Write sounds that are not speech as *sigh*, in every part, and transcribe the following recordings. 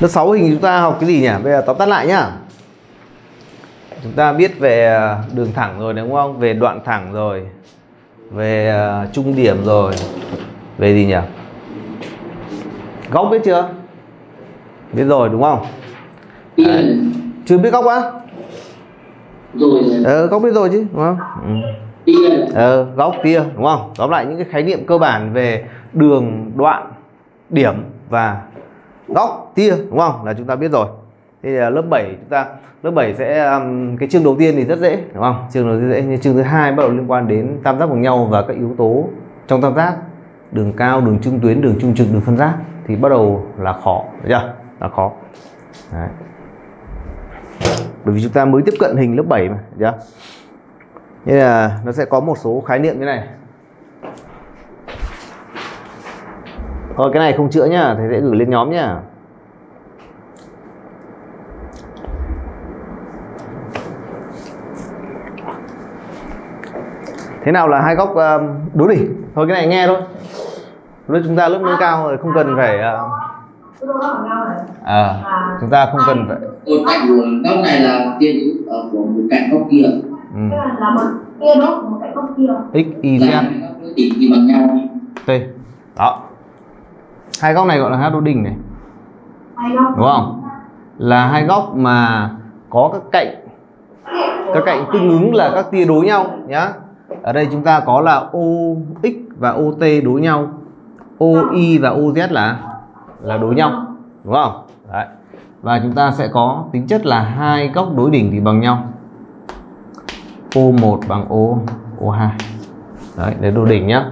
lớp 6 hình chúng ta học cái gì nhỉ? Bây giờ tóm tắt lại nhá. Chúng ta biết về à, đường thẳng rồi đúng không? Về đoạn thẳng rồi. Về uh, trung điểm rồi. Về gì nhỉ? Góc biết chưa? Biết rồi đúng không? Đấy. chưa biết góc á? Rồi. Ờ góc biết rồi chứ đúng không? Ừ. ờ góc tia đúng không? Tóm lại những cái khái niệm cơ bản về đường đoạn điểm và góc tia đúng không? Là chúng ta biết rồi. Thì à, lớp 7 chúng ta lớp 7 sẽ um, cái chương đầu tiên thì rất dễ đúng không? Chương đầu tiên dễ nhưng chương thứ hai bắt đầu liên quan đến tam giác bằng nhau và các yếu tố trong tam giác. Đường cao đường trung tuyến đường trung trực đường phân giác. Thì bắt đầu là khó được chưa? Là khó. Đấy. bởi vì chúng ta mới tiếp cận hình lớp 7 mà được chưa? Nên là nó sẽ có một số khái niệm như này. Thôi cái này không chữa nhá thầy sẽ gửi lên nhóm nhá. Thế nào là hai góc uh, đối đỉnh? Thôi cái này nghe thôi. Lúc chúng ta lớp nâng cao rồi không cần phải à, chúng ta không cần phải một cạnh của góc này là ờ, của một cạnh góc kia. Ừ. là một tia đốt một cạnh góc kia. X y z. Góc thì bằng nhau đó hai góc này gọi là hai đối đỉnh này. Đúng không? Là hai góc mà có các cạnh. Các cạnh tương ứng là các tia đối nhau nhá. Ở đây chúng ta có là OX và OT đối nhau. OY và OZ là là đối nhau. Đúng không? Đấy. và chúng ta sẽ có tính chất là hai góc đối đỉnh thì bằng nhau. O1 bằng O O2 đấy để đối đỉnh nhá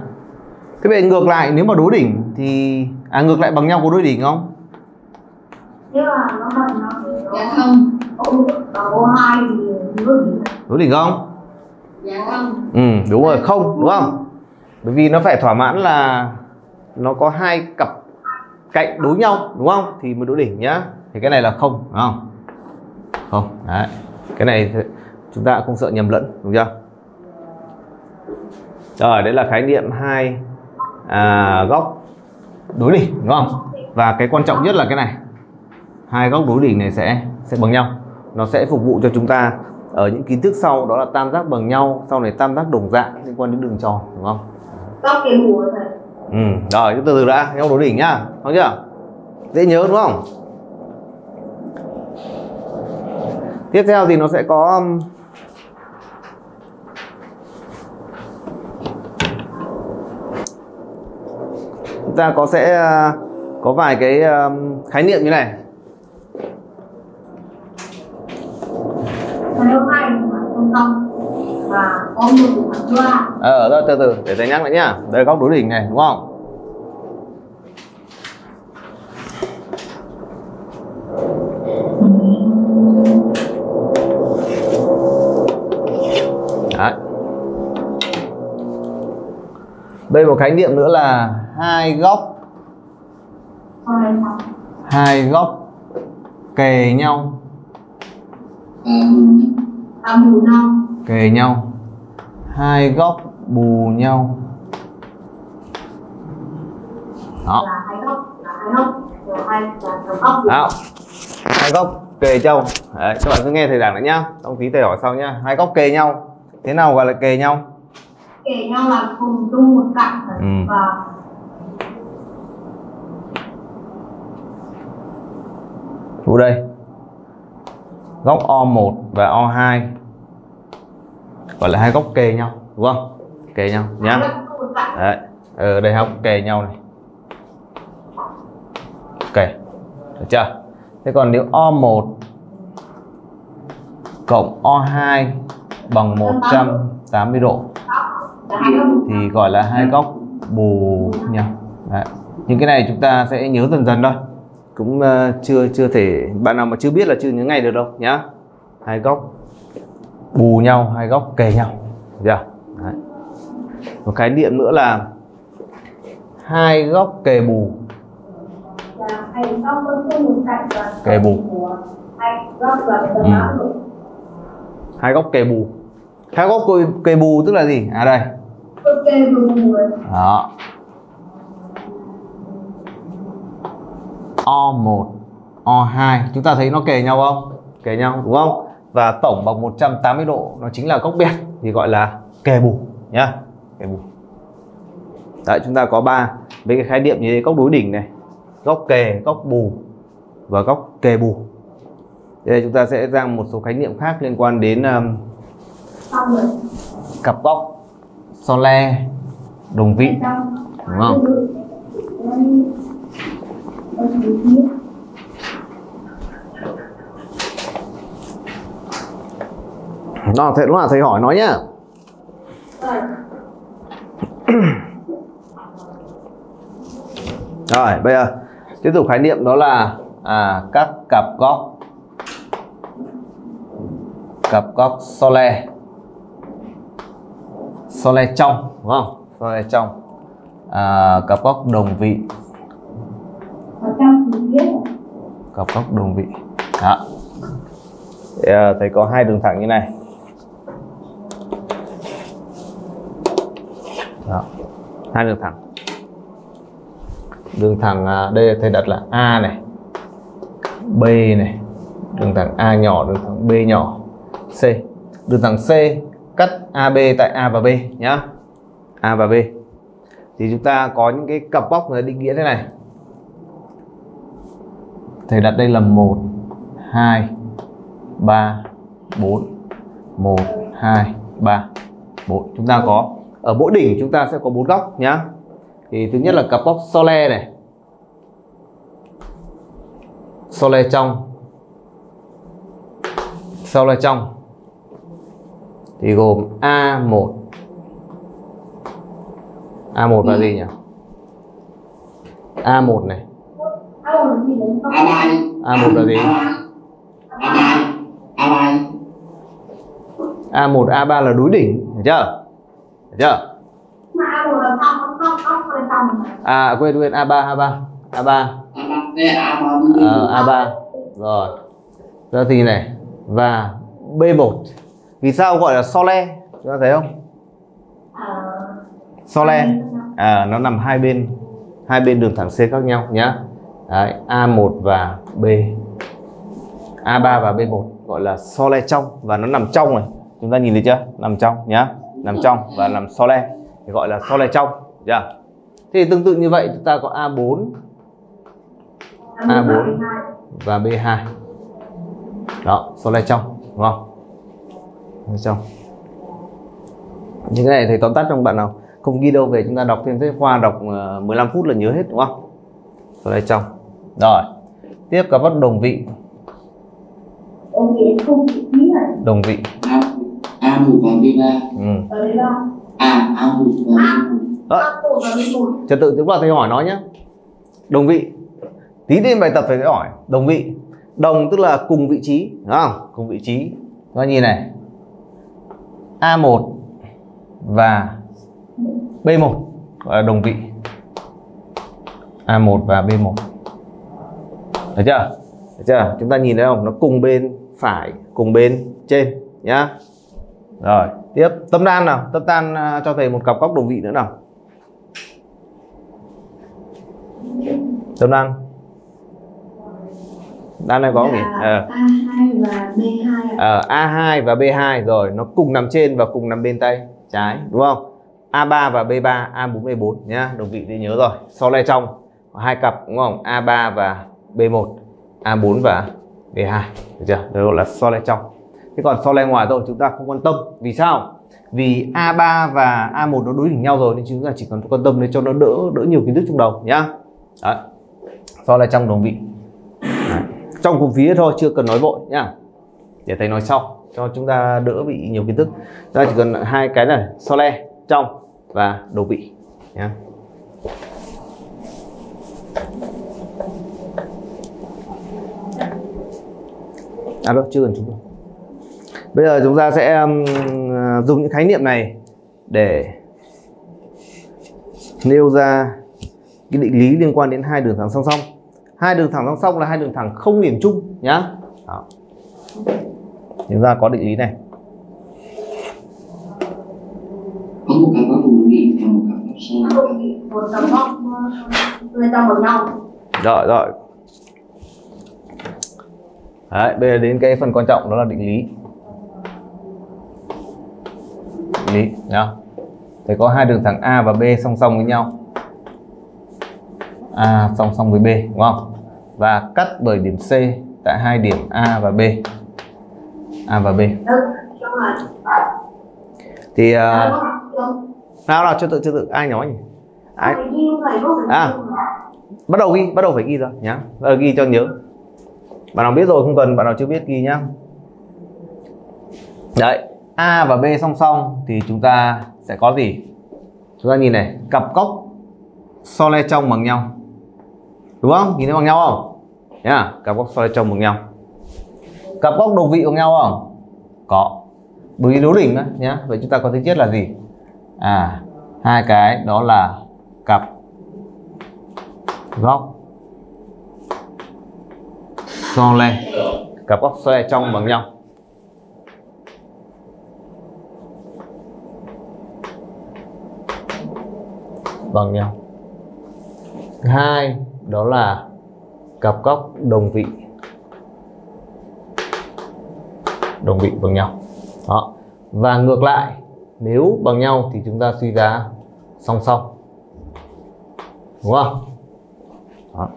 thế vậy ngược lại nếu mà đối đỉnh thì à ngược lại bằng nhau có đối đỉnh không? Nếu mà nó bằng nó dạ không. Hai thì đối đỉnh. Đối đỉnh không? Dạ không. Ừ đúng rồi. Không đúng không? Bởi vì nó phải thỏa mãn là nó có hai cặp cạnh đối nhau đúng không? Thì mới đối đỉnh nhá. Thì cái này là không đúng không? Không đấy. Cái này chúng ta không sợ nhầm lẫn đúng chưa? Rồi đấy là khái niệm hai à, góc đối đỉnh đúng không? Và cái quan trọng nhất là cái này. Hai góc đối đỉnh này sẽ sẽ bằng nhau. Nó sẽ phục vụ cho chúng ta ở những kiến thức sau đó là tam giác bằng nhau sau này tam giác đồng dạng liên quan đến đường tròn đúng không? Góc kia bù thầy ừ rồi từ từ đã nhau đối đỉnh nhá không chưa? Dễ nhớ đúng không? Tiếp theo thì nó sẽ có ta có sẽ uh, có vài cái um, khái niệm như này. Ờ rồi từ từ để thầy nhắc lại nhá. Đây là góc đối đỉnh này đúng không? Đấy. Đây một khái niệm nữa là hai góc. Hai góc kề nhau. Bù nhau kề nhau. Hai góc bù nhau. Đó. Đó. Hai góc kề nhau. Đấy, các bạn cứ nghe thầy giảng lại nhá. Xong tí thầy hỏi sau nhá. Hai góc kề nhau. Thế nào gọi là kề nhau? Kể nhau là cùng chung một cạnh. Ừ. và Thu đây. Góc O1 và O2 gọi là hai góc kề nhau, đúng không? Kề nhau, nhá. Đấy. Ở đây học kề nhau này. Kề được chưa? Thế còn nếu O1 cộng O2 bằng 180 độ thì gọi là hai góc bù nhau. Đấy. những cái này chúng ta sẽ nhớ dần dần thôi cũng ờ, chưa chưa thể bạn nào mà chưa biết là chưa nhớ ngay được đâu nhá. Hai góc bù nhau hai góc kề nhau chưa? Đấy. một khái niệm nữa là hai góc kề bù. Kề bù. Ừ. hai góc kề bù. Hai góc kề, bù tức là gì? À đây. Đó O1 O2 chúng ta thấy nó kề nhau không? Kề nhau đúng không? Và tổng bằng 180 độ nó chính là góc bẹt thì gọi là kề bù nhá. Kề bù. Đấy chúng ta có ba. Với cái khái niệm như thế góc đối đỉnh này góc kề góc bù và góc kề bù. Đây chúng ta sẽ ra một số khái niệm khác liên quan đến um, cặp góc so le đồng vị Đúng không? Đó, thầy lúc nào thầy hỏi nói nhá. Rồi bây giờ tiếp tục khái niệm đó là à, các cặp góc. Cặp góc so le. So le trong đúng không? So le trong. À, cặp góc đồng vị. Cặp góc đồng vị. Đó. Thì, à, thầy có hai đường thẳng như này đó hai đường thẳng đường thẳng à, đây thầy đặt là A này, B này. Đường thẳng A nhỏ đường thẳng B nhỏ. C. Đường thẳng C cắt AB tại A và B nhá. A và B. Thì chúng ta có những cái cặp bóc người định nghĩa thế này. Thầy đặt đây là 1 2 3 4 1 2 3 4 chúng ta có ở mỗi đỉnh chúng ta sẽ có bốn góc nhá. Thì thứ nhất là cặp góc sole này. Sole trong. Sole trong. Thì gồm A1 A1 là gì nhỉ? A1 này. A1 là gì? A1 A3 là đối đỉnh, hiểu chưa? Chưa mà à quên quên a ba a ba. A ba. Ờ, a ba. Rồi. Giờ thì này và B1 vì sao gọi là so le? Chúng ta thấy không? Ờ so le. À, nó nằm hai bên hai bên đường thẳng C khác nhau nhá. Đấy, A1 và B. A3 và B1 gọi là so le trong và nó nằm trong này. Chúng ta nhìn thấy chưa? Nằm trong nhá nằm trong và nằm so le thì gọi là so le trong chưa? Thì tương tự như vậy chúng ta có A4 A4 và B2 đó số này trong đúng không? Trong. Những cái này thầy tóm tắt trong bạn nào không ghi đâu về chúng ta đọc thêm sách khoa đọc ờ, 15 phút là nhớ hết đúng không? Số này trong. Rồi tiếp cả bắt đồng vị. Đồng vị a a một và ba ừ. ở đây là a a một và Đó, một trật tự tiếng vào thầy hỏi nó nhé đồng vị. Tí đến bài tập thầy sẽ hỏi. Đồng vị. Đồng tức là cùng vị trí đúng không? Cùng vị trí. Các bạn nhìn này. A1 và B1 gọi là đồng vị. A1 và B1 được chưa? Được chưa? Chúng ta nhìn thấy không? Nó cùng bên phải cùng bên trên nhá rồi tiếp. Tâm đan nào? Tâm đan à, cho thầy một cặp góc đồng vị nữa nào. Tâm đan. Đan này có không nhỉ? Ờ. A2 và B2 ạ. Ờ, A2 và B2 rồi nó cùng nằm trên và cùng nằm bên tay trái đúng không? A3 và B3 A4 B4 nhá đồng vị thì nhớ rồi. So le trong hai cặp đúng không? A3 và B1 A4 và B2 được chưa? Đó gọi là so le trong thế còn so le ngoài rồi chúng ta không quan tâm. Vì sao? Vì A3 và A1 nó đối đỉnh nhau rồi, nên chúng ta chỉ cần quan tâm để cho nó đỡ đỡ nhiều kiến thức trong đầu, nhá. Đấy. so le trong đồng vị. Đấy. trong cùng phía thôi, chưa cần nói vội, nhá. Để thầy nói sau, cho chúng ta đỡ bị nhiều kiến thức. Ta chỉ cần hai cái này so le trong và đồ vị, nhá. Alo, chưa cần chúng tôi bây giờ chúng ta sẽ um, dùng những khái niệm này để nêu ra cái định lý liên quan đến hai đường thẳng song song. Hai đường thẳng song song là hai đường thẳng không điểm chung nhá. Đó. chúng ta có định lý này. Có một cặp góc đồng vị và một cặp góc so Một một tầm góc người ta một nhau rồi rồi. Đấy, bây giờ đến cái phần quan trọng đó là định lý Đấy, nhá. Thì có hai đường thẳng A và B song song với nhau. A song song với B đúng không? Và cắt bởi điểm C tại hai điểm A và B. A và B. Thì uh, nào nào cho tự cho tự. Ai nói nhỉ? Ai? À. bắt đầu ghi bắt đầu phải ghi rồi nhá. Bắt đầu ghi cho nhớ. Bạn nào biết rồi không cần bạn nào chưa biết ghi nhá. Đấy. A và B song song thì chúng ta sẽ có gì? Chúng ta nhìn này cặp góc so le trong bằng nhau. Đúng không? Nhìn thấy bằng nhau không? Nhá cặp góc so le trong bằng nhau. Cặp góc đồng vị bằng nhau không? Có. Bởi vì đối đỉnh đó, nhá vậy chúng ta có tính chất là gì? À hai cái đó là cặp góc so le. Cặp góc so le trong bằng nhau. Vâng bằng nhau thứ hai, đó là cặp góc đồng vị. Đồng vị bằng nhau. Đó. Và ngược lại, nếu bằng nhau thì chúng ta suy ra song song. Đúng không đó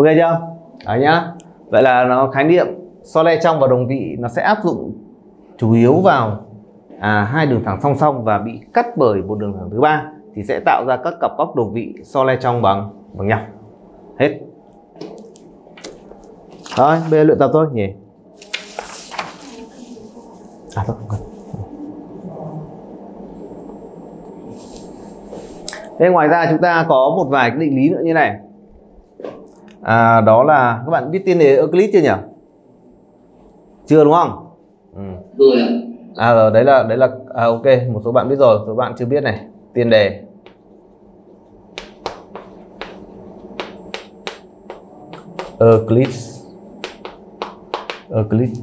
ok chưa? Đấy nhá. Vậy là nó khái niệm so le trong và đồng vị nó sẽ áp dụng chủ yếu vào à, hai đường thẳng song song và bị cắt bởi một đường thẳng thứ ba thì sẽ tạo ra các cặp góc đồng vị so le trong bằng bằng nhau. Hết. Rồi bây giờ luyện tập thôi nhỉ? À thôi không cần. Thế ngoài ra chúng ta có một vài cái định lý nữa như này à, đó là các bạn biết tiên đề Euclid chưa nhỉ? Chưa đúng không? Ừ. rồi. À rồi, đấy là đấy là à, ok một số bạn biết rồi số bạn chưa biết này. Tiên đề. Euclid Euclid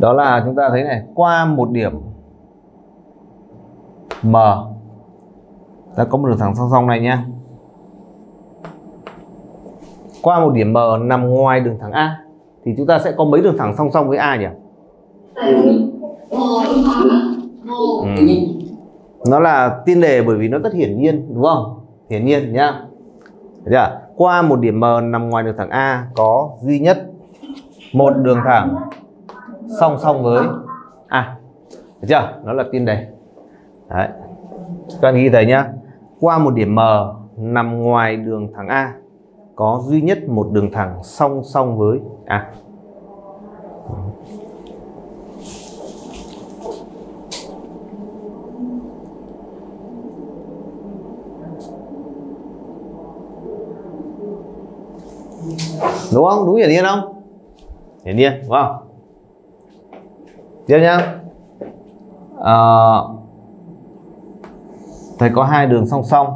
đó là chúng ta thấy này qua một điểm M ta có một đường thẳng song song này nhé qua một điểm M nằm ngoài đường thẳng A, thì chúng ta sẽ có mấy đường thẳng song song với A nhỉ? Ừ. Nó là tiên đề bởi vì nó rất hiển nhiên, đúng không? Hiển nhiên nhá. Chưa? Qua một điểm M nằm ngoài đường thẳng A có duy nhất một đường thẳng song song với A. Được chưa? Nó là tiên đề. Đấy. Các bạn ghi thấy nhá. Qua một điểm M nằm ngoài đường thẳng A có duy nhất một đường thẳng song song với A. Đúng không? Đúng hiển nhiên không? Hiển nhiên, đúng không? Tiếp nhá. Ờ, thầy có hai đường song song.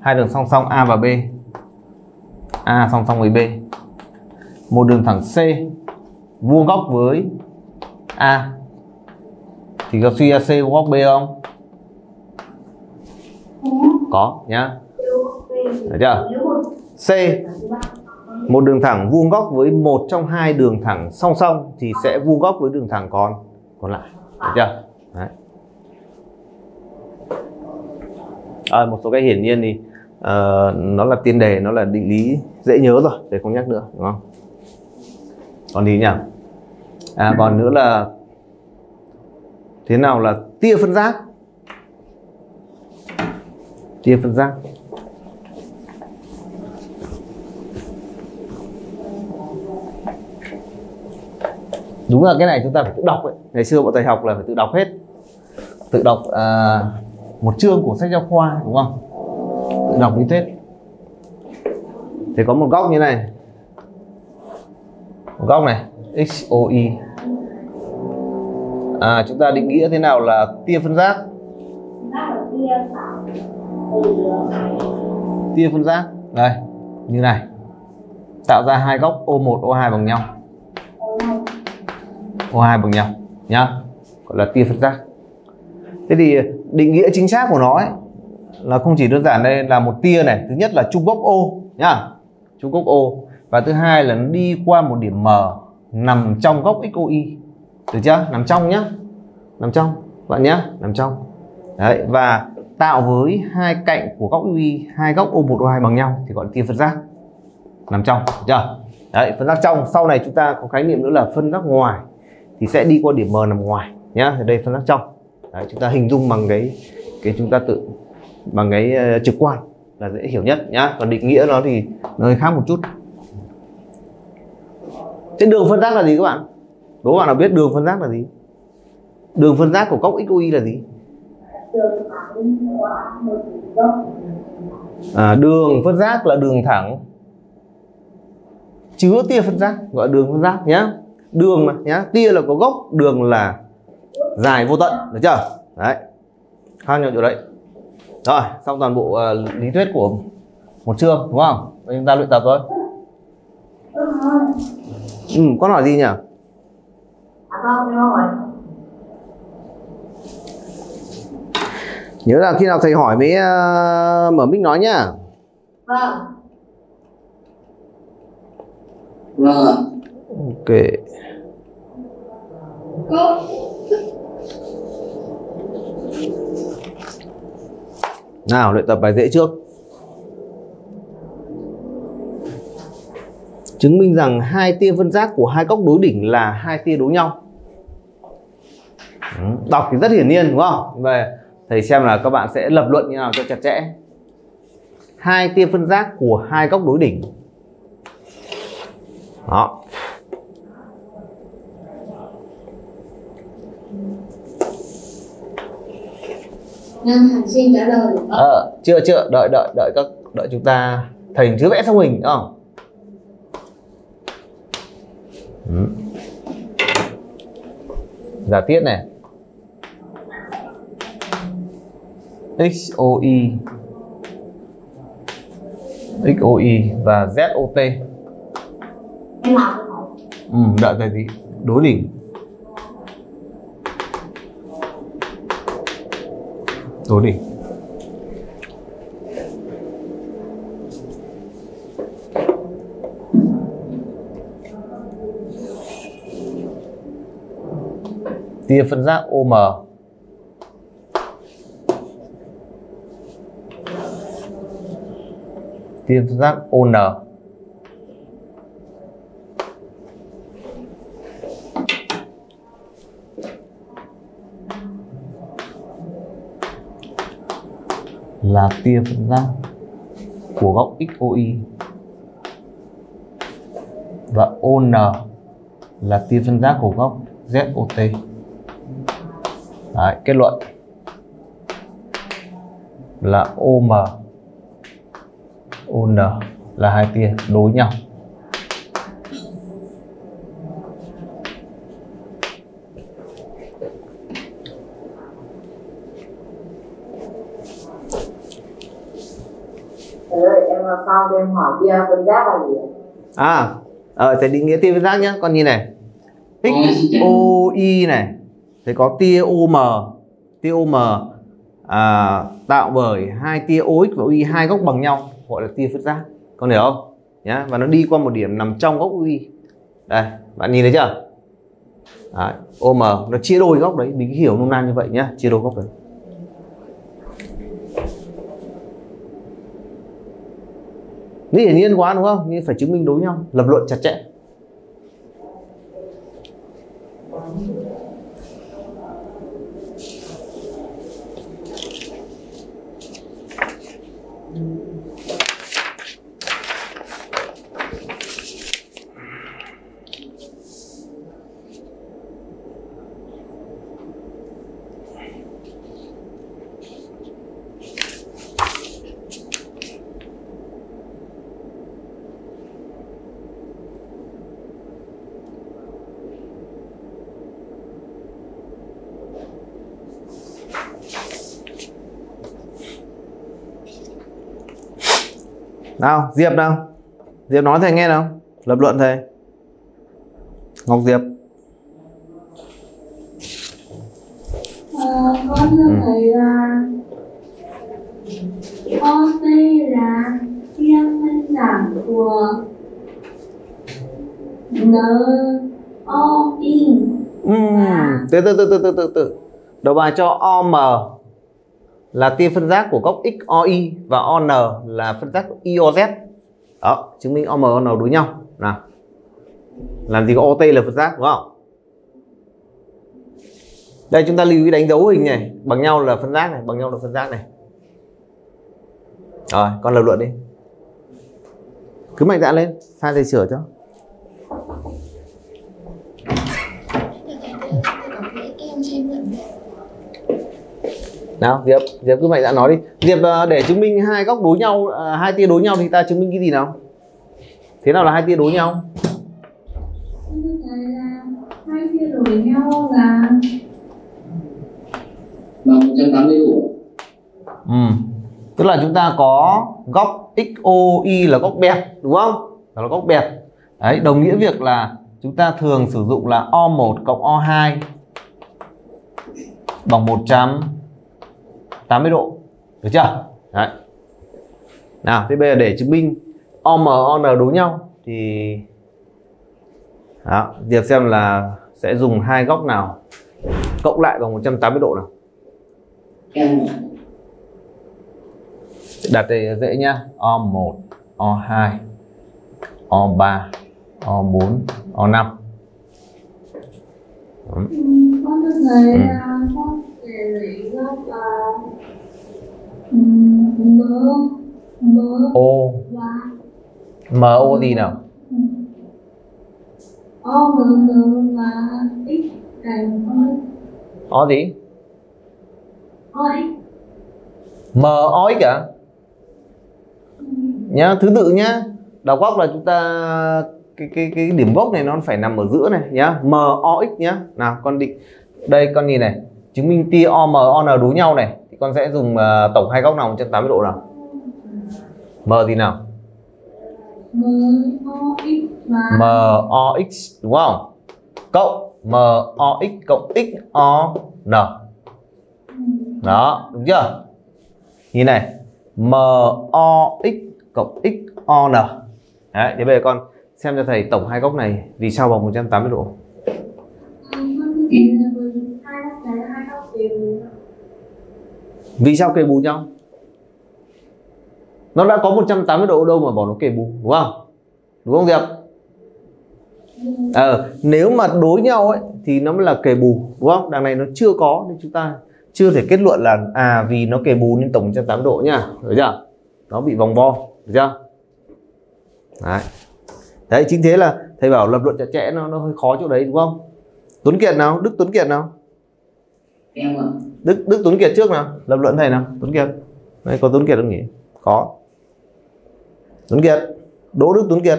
Hai đường song song A và B. A song song với B. Một đường thẳng C, vuông góc với A. Thì có suy AC vuông góc B không? Có, nhá. Được chưa? C, một đường thẳng vuông góc với một trong hai đường thẳng song song thì sẽ vuông góc với đường thẳng còn còn lại. Được chưa Đấy. À, một số cái hiển nhiên thì uh, nó là tiên đề nó là định lý dễ nhớ rồi để không nhắc nữa đúng không? Còn gì nhỉ? À còn nữa là thế nào là tia phân giác? Tia phân giác. Đúng là cái này chúng ta phải tự đọc ấy. Ngày xưa bọn thầy học là phải tự đọc hết. Tự đọc à, một chương của sách giáo khoa đúng không? Đọc đi tết. Thì có một góc như này. Một góc này. XOI. à, chúng ta định nghĩa thế nào là tia phân giác? Tia phân giác. Đây như này. Tạo ra hai góc O1 O2 bằng nhau. O2 bằng nhau nhá. Gọi là tia phân giác thế thì định nghĩa chính xác của nó ấy, là không chỉ đơn giản đây là một tia này thứ nhất là trung gốc O nhá. Trung gốc O và thứ hai là nó đi qua một điểm M nằm trong góc XOY được chưa? Nằm trong nhá. Nằm trong bạn nhá nằm trong. Đấy và tạo với hai cạnh của góc UI hai góc O1 O2 bằng nhau thì gọi là tia phân giác. Nằm trong được chưa? Đấy phân giác trong. Sau này chúng ta có khái niệm nữa là phân giác ngoài thì sẽ đi qua điểm M nằm ngoài nhá. Ở đây phân giác trong đấy, chúng ta hình dung bằng cái cái chúng ta tự bằng cái uh, trực quan là dễ hiểu nhất nhá. Còn định nghĩa nó thì nó hơi khác một chút. Thế đường phân giác là gì các bạn? Đố bạn nào biết đường phân giác là gì? Đường phân giác của góc XY là gì? Đường à, đường phân giác là đường thẳng. Chứa tia phân giác gọi đường phân giác nhá. Đường mà nhá tia là có gốc đường là dài vô tận được chưa? Đấy. Khác nhau chỗ đấy. Rồi xong toàn bộ uh, lý thuyết của một chương đúng không? Bây chúng ta luyện tập thôi. Ừ, có hỏi gì nhỉ? À nhớ là khi nào thầy hỏi mới uh, mở mic nói nhá. Vâng vâng ạ. Ok. Cô nào, luyện tập bài dễ trước. Chứng minh rằng hai tia phân giác của hai góc đối đỉnh là hai tia đối nhau. Đọc thì rất hiển nhiên, đúng không? Về thầy xem là các bạn sẽ lập luận như nào cho chặt chẽ. Hai tia phân giác của hai góc đối đỉnh. Đó. Nam Hàn xin trả lời. Ờ, chưa chưa đợi đợi đợi các đợi chúng ta thầy chưa vẽ xong hình đúng không? Ừ. giả thiết này. XOY XOY và ZOT ừ, đợi thầy gì đối đỉnh đối đỉnh tia phân giác OM. Tia phân giác ON. Là tia phân giác của góc XOY và ON là tia phân giác của góc ZOT. Đấy, kết luận là OM ON là hai tia đối nhau. Thầy ơi, cho em hỏi kia phân giác là gì ạ? À, ờ, thầy định nghĩa tia phân giác nhé, con nhìn này. Xin chào. XOY này, thì có tia OM, tia OM à, tạo bởi hai tia OX và UI hai góc bằng nhau gọi là tia phân giác. Con hiểu không? Nhá, và nó đi qua một điểm nằm trong góc UI. Đây, bạn nhìn thấy chưa? Đấy, OM nó chia đôi góc đấy, mình cứ hiểu nôm na như vậy nhá, chia đôi góc đấy. Nghĩ hiển nhiên quá đúng không? Nhưng phải chứng minh đối nhau, lập luận chặt chẽ. Diệp nào? Diệp nói thầy nghe nào. Lập luận thầy. Ngọc diệp. Ờ, con thưa Ừ. thầy là OT là thiên phân giảng của N O in Ừm, từ từ từ từ từ từ từ. Đầu bài cho OM là tia phân giác của góc XOY và ON là phân giác IOZ đó, chứng minh OM ON đối nhau. Nào. Làm gì có OT là phân giác, đúng không? Đây, chúng ta lưu ý đánh dấu hình này, bằng nhau là phân giác này, bằng nhau là phân giác này. Rồi, con lập luận đi. Cứ mạnh dạn lên sai thầy sửa cho. Nào, diệp diệp cứ mạnh dạn nói đi. Diệp ờ, để chứng minh hai góc đối nhau ờ, hai tia đối nhau thì ta chứng minh cái gì nào? Thế nào là hai tia đối nhau? Là hai tia đối nhau là bằng 180 độ ừ. tức là chúng ta có góc XOY là góc bẹp đúng không? Đó là góc bẹp đấy, đồng nghĩa việc là chúng ta thường sử dụng là O1 cộng O2 bằng 180 độ được chưa? Đấy. Nào thế bây giờ để chứng minh OM ON đối nhau thì đó, Diệp xem là sẽ dùng hai góc nào cộng lại bằng 180 độ nào. Đặt đây dễ nhá. O1 O2 O3 O4 O5 con thưa thầy Ừ là con thể lấy góc M O gì nào? O M N mà X thành con O gì? O X MOX cả. Nhá, thứ tự nhá. Đọc góc là chúng ta, cái cái cái điểm gốc này nó phải nằm ở giữa này nhá. Mờ o x nhá. Nào, con định. Đây, con nhìn này chứng minh tia OM ON đối nhau này thì con sẽ dùng ờ, tổng hai góc nào 180 độ nào M gì nào M O X MOX đúng không? Cộng MOX cộng XON. Đó, đúng chưa? Nhìn này. MOX cộng XON. Đấy, thế bây giờ con xem cho thầy tổng hai góc này vì sao bằng 180 độ. Vì sao kề bù nhau? Nó đã có 180 độ đâu mà bỏ nó kề bù, đúng không? Đúng không Diệp? Ờ, nếu mà đối nhau ấy thì nó mới là kề bù đúng không? Đằng này nó chưa có nên chúng ta chưa thể kết luận là à vì nó kề bù nên tổng 180 độ nhá. Được chưa? Nó bị vòng vo, được chưa? Đấy. Đấy chính thế là thầy bảo lập luận chặt chẽ nó nó hơi khó chỗ đấy đúng không? Tuấn Kiệt nào? Đức Tuấn Kiệt nào? Em ạ Đức Đức Tuấn Kiệt trước nào? Lập luận thầy nào? Tuấn Kiệt. Đây có Tuấn Kiệt không nhỉ? Có. Tuấn Kiệt. Đỗ Đức Tuấn Kiệt.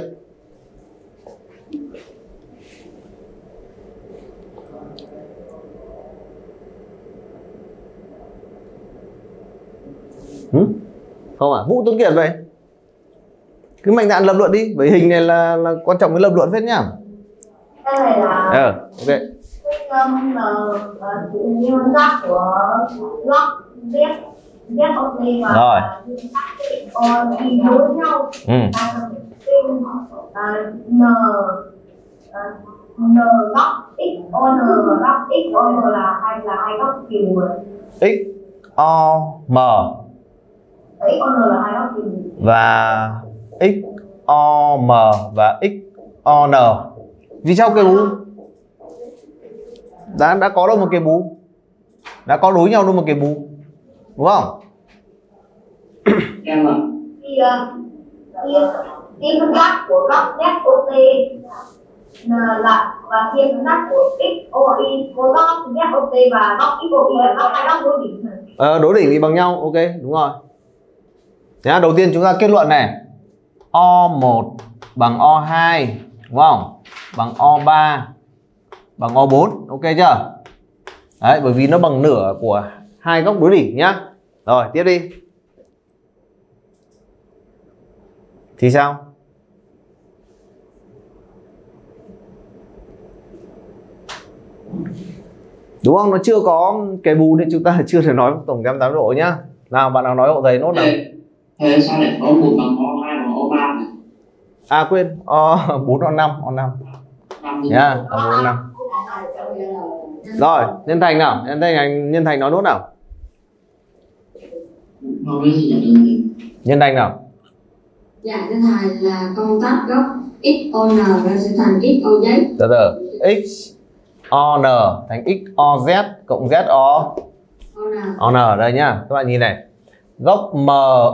Hử? Không à? Vũ Tuấn Kiệt vậy. Cứ mạnh dạn lập luận đi, bởi hình này là là quan trọng với lập luận phết nhá. cái này là Ờ, ok. Um, như giác của góc Z Z O T và Rồi. Đối nhau. Ừ. à, N à, N góc X O N góc X. O N là hai là hai góc kiều X O M. X O N là hai góc kiều và x o m. Và x o n. Vì sao bù đã đã có đâu một kề bù đã có đối nhau đâu một kề bù đúng không? Em ạ. Thì thì thì phân giác của góc Z O T là và thiên phân giác của X O Y của góc Z O T và góc X O Y là góc hai góc đối đỉnh ờ, đối đỉnh thì bằng nhau ok đúng rồi. Nhá đầu tiên chúng ta kết luận này. O1 bằng o2 đúng không? Bằng o3 bằng o4 ok chưa? Đấy bởi vì nó bằng nửa của hai góc đối đỉnh nhá. Rồi tiếp đi. Thì sao? Đúng không? Nó chưa có cái bù nên chúng ta *laughs* chưa thể nói tổng 180 độ nhá. Nào bạn nào nói hộ thầy nốt nào. Thế, sao lại o một bằng o hai bằng o ba này? À quên o *laughs* bốn o năm o năm. Năm thì nhá o bốn o năm rồi nhân thành nào? Nhân thành nhân thành nói nốt nào? Nhân thành? Nào? Dạ thưa thầy là công tắc gốc x o n nó sẽ thành x o z. từ từ. X o n thành x o z cộng z o. O n. đây nhá. Các bạn nhìn này. Góc m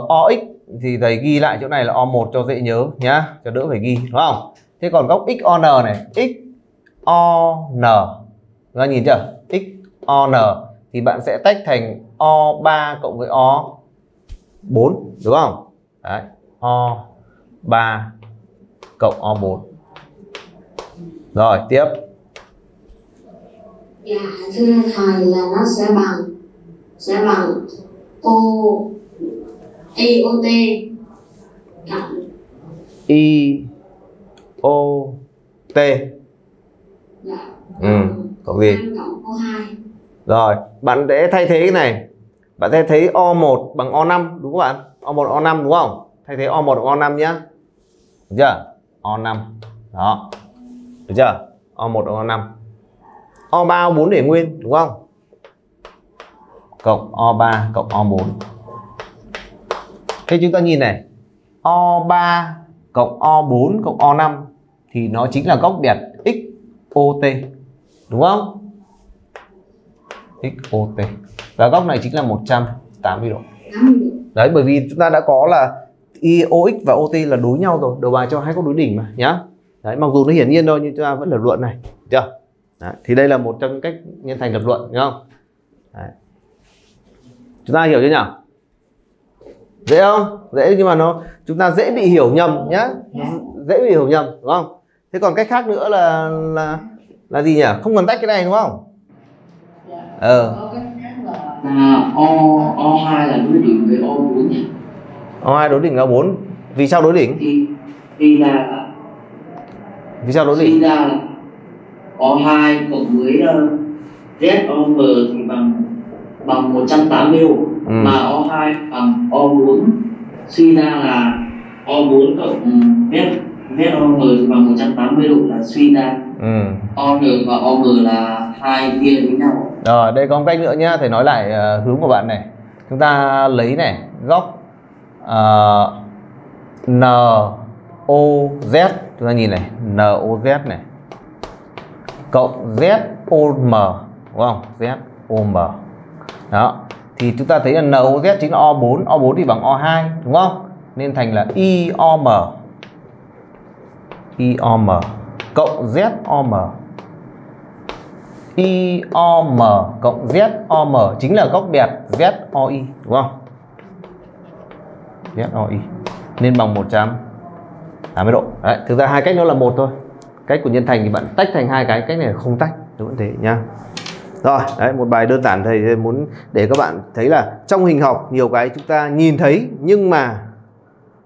o x thì thầy ghi lại chỗ này là o 1 cho dễ nhớ nhá. Cho đỡ phải ghi đúng không? Thế còn góc x o n này x o n. Các nhìn chưa? X o n. Thì bạn sẽ tách thành o 3 cộng với o 4 đúng không? Đấy o 3 cộng o 4 rồi tiếp. Dạ thưa thầy là nó sẽ bằng sẽ bằng o e o t. Cộng i o t. dạ ừ cộng gì năm cộng o 2 Rồi, bạn sẽ thay thế cái này. Bạn sẽ thấy O1 bằng O5 đúng không bạn? O1 O5 đúng không? Thay thế O1 bằng O5 nhá. Được chưa? O5. Đó. Được chưa? O1 O5. O3 O4 để nguyên đúng không? Cộng O3 cộng O4. Thế chúng ta nhìn này. O3 cộng O4 cộng O5 thì nó chính là góc biệt XOT. Đúng không? XOT và góc này chính là 180 độ 80 độ. đấy bởi vì chúng ta đã có là IOX và OT là đối nhau rồi đầu bài cho hai góc đối đỉnh mà nhá đấy mặc dù nó hiển nhiên thôi nhưng chúng ta vẫn lập luận này chưa đấy. thì đây là một trong những cách nhân thành lập luận đúng không đấy. chúng ta hiểu chưa nhỉ dễ không dễ nhưng mà nó chúng ta dễ bị hiểu nhầm nhá dễ bị hiểu nhầm đúng không thế còn cách khác nữa là là là gì nhỉ? Không cần tách cái này đúng không? Ờ. Là o o hai là đối đỉnh với o bốn nhỉ O2 đối đỉnh O4 vì sao đối đỉnh? Thì thì là vì sao đối đỉnh? ra là o hai cộng với uh, z o m thì bằng bằng 180 độ Ừ. mà o hai bằng o 4 suy ra là o 4 cộng z z o m thì bằng 180 độ là suy ra. Ừ. o n và o m là hai tia với nhau. Rồi đây có một cách nữa nhá thầy nói lại ờ, hướng của bạn này. Chúng ta lấy này góc ờ, n o z. Chúng ta nhìn này n o z này. Cộng z o m đúng không? Z o m. Đó. Thì chúng ta thấy là n o z chính là o 4 o 4 thì bằng o 2 đúng không? Nên thành là i o m IOM cộng zom IOM cộng ZOM chính là góc biệt ZOI đúng không? ZOI nên bằng 180 độ. Đấy, thực ra hai cách nó là một thôi. Cách của nhân thành thì bạn tách thành hai cái, cách này không tách, đúng vẫn thế nhá. Rồi, đấy một bài đơn giản thầy muốn để các bạn thấy là trong hình học nhiều cái chúng ta nhìn thấy nhưng mà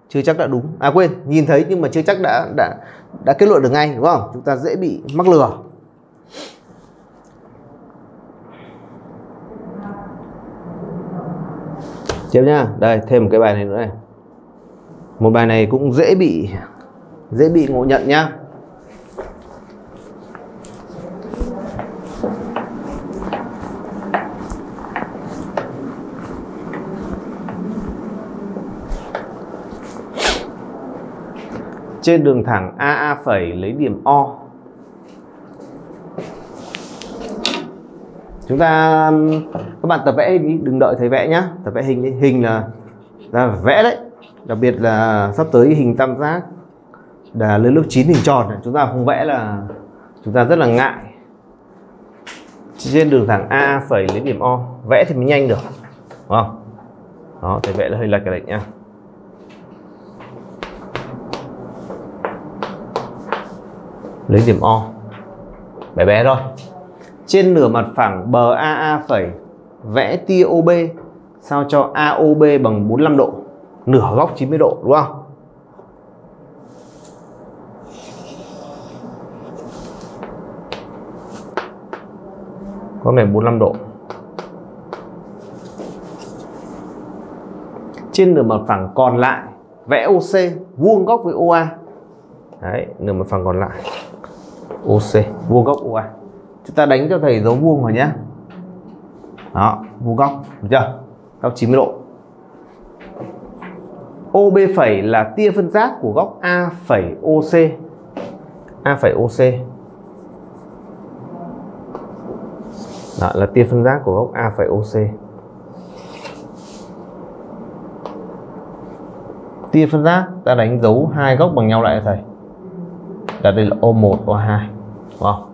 chưa chắc đã đúng. À quên, nhìn thấy nhưng mà chưa chắc đã đã đã kết luận được ngay, đúng không? Chúng ta dễ bị mắc lừa. tiếp nhá đây, thêm một cái bài này nữa này một bài này cũng dễ bị dễ bị ngộ nhận nhá trên đường thẳng AA phẩy lấy điểm O. Chúng ta, các bạn tập vẽ hình đi, đừng đợi thầy vẽ nhá. Tập vẽ hình đi. Hình là là vẽ đấy. Đặc biệt là sắp tới hình tam giác. Là lên lớp 9 hình tròn này. chúng ta không vẽ là chúng ta rất là ngại. Trên đường thẳng A phẩy lấy điểm O. Vẽ thì mới nhanh được. Đúng không? Đó thầy vẽ là hơi lệch cái lệch nhá. lấy điểm O. Bé bé thôi. Trên nửa mặt phẳng, bờ AA phẩy, vẽ tia OB sao cho AOB bằng 45 độ? Nửa góc 90 độ, đúng không? Góc này 45 độ. Trên nửa mặt phẳng còn lại, vẽ OC vuông góc với OA đấy nửa một phần còn lại. OC vuông góc UA chúng ta đánh cho thầy dấu vuông rồi nhé đó, vuông góc, được chưa? Góc 90 độ. OB phẩy là tia phân giác của góc A phẩy OC A phẩy OC đó, là tia phân giác của góc A phẩy OC tia phân giác ta đánh dấu hai góc bằng nhau lại thầy đặt đây là O1 O2 đúng không?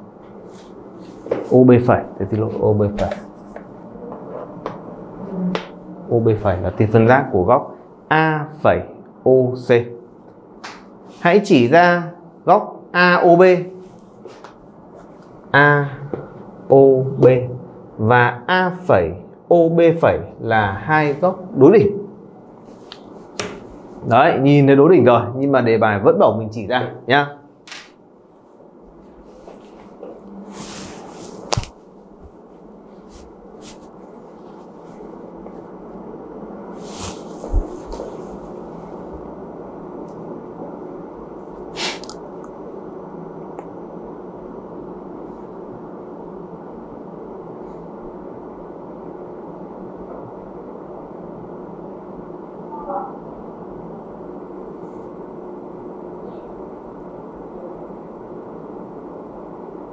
OB phẩy thì lỗi OB phẩy OB phẩy là tiền phân giác của góc A phẩy OC hãy chỉ ra góc AOB AOB và A phẩy OB phẩy là hai góc đối đỉnh. Đấy, nhìn thấy đối đỉnh rồi, nhưng mà đề bài vẫn bảo mình chỉ ra, nhá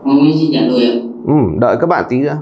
Hoàng Minh xin trả lời ạ. ừ, đợi các bạn tí nữa.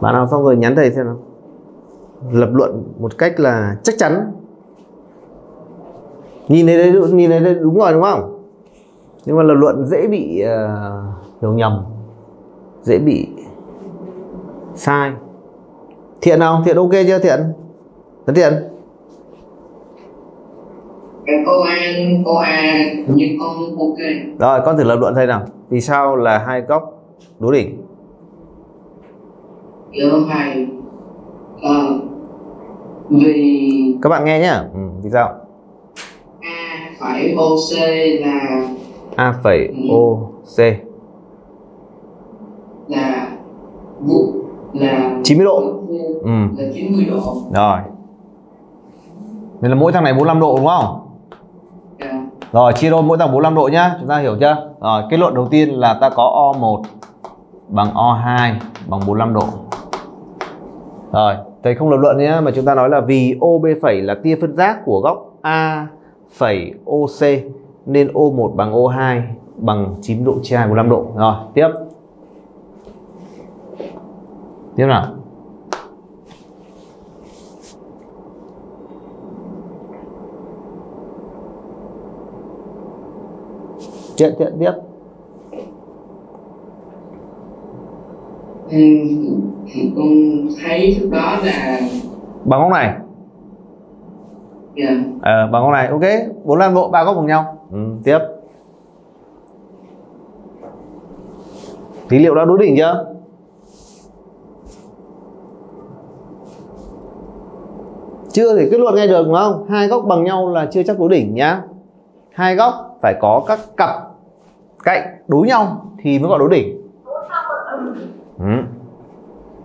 Bạn nào xong rồi nhắn thầy xem nào. Lập luận một cách là chắc chắn. Nhìn thấy đấy nhìn thấy đấy đúng rồi đúng không? Nhưng mà lập luận dễ bị uh, hiểu nhầm. Dễ bị sai. Thiện nào? Thiện ok chưa thiện? Tấn thiện? Cái câu A câu A như con ok. Rồi con thử lập luận thầy nào. Vì sao là hai góc đối đỉnh giờ hai ờ, vì các bạn nghe nhá ừ, vì sao A phải OC là a phẩy o c là vụ là 90 độ. ừ. là 90 độ rồi nên là mỗi thằng này 45 độ đúng không Dạ. Rồi chia đôi mỗi thằng 45 độ nhá, chúng ta hiểu chưa? Rồi, kết luận đầu tiên là ta có O1 bằng O2 bằng 45 độ. Rồi, thầy không lập luận nhé mà chúng ta nói là vì OB phẩy là tia phân giác của góc A phẩy OC nên O1 bằng O2 bằng 9 độ chia 2 45 độ. Rồi, tiếp. Tiếp nào. Tiện tiện tiếp. Con thấy lúc đó là Bằng góc này. dạ, Ờ, bằng góc này. Ok, 45 độ ba góc bằng nhau. Ừ, tiếp. Tí liệu đã đối đỉnh chưa? Chưa thể kết luận ngay được đúng không? Hai góc bằng nhau là chưa chắc đối đỉnh nhá. Hai góc phải có các cặp cạnh đối nhau thì mới gọi đối đỉnh. Ừ.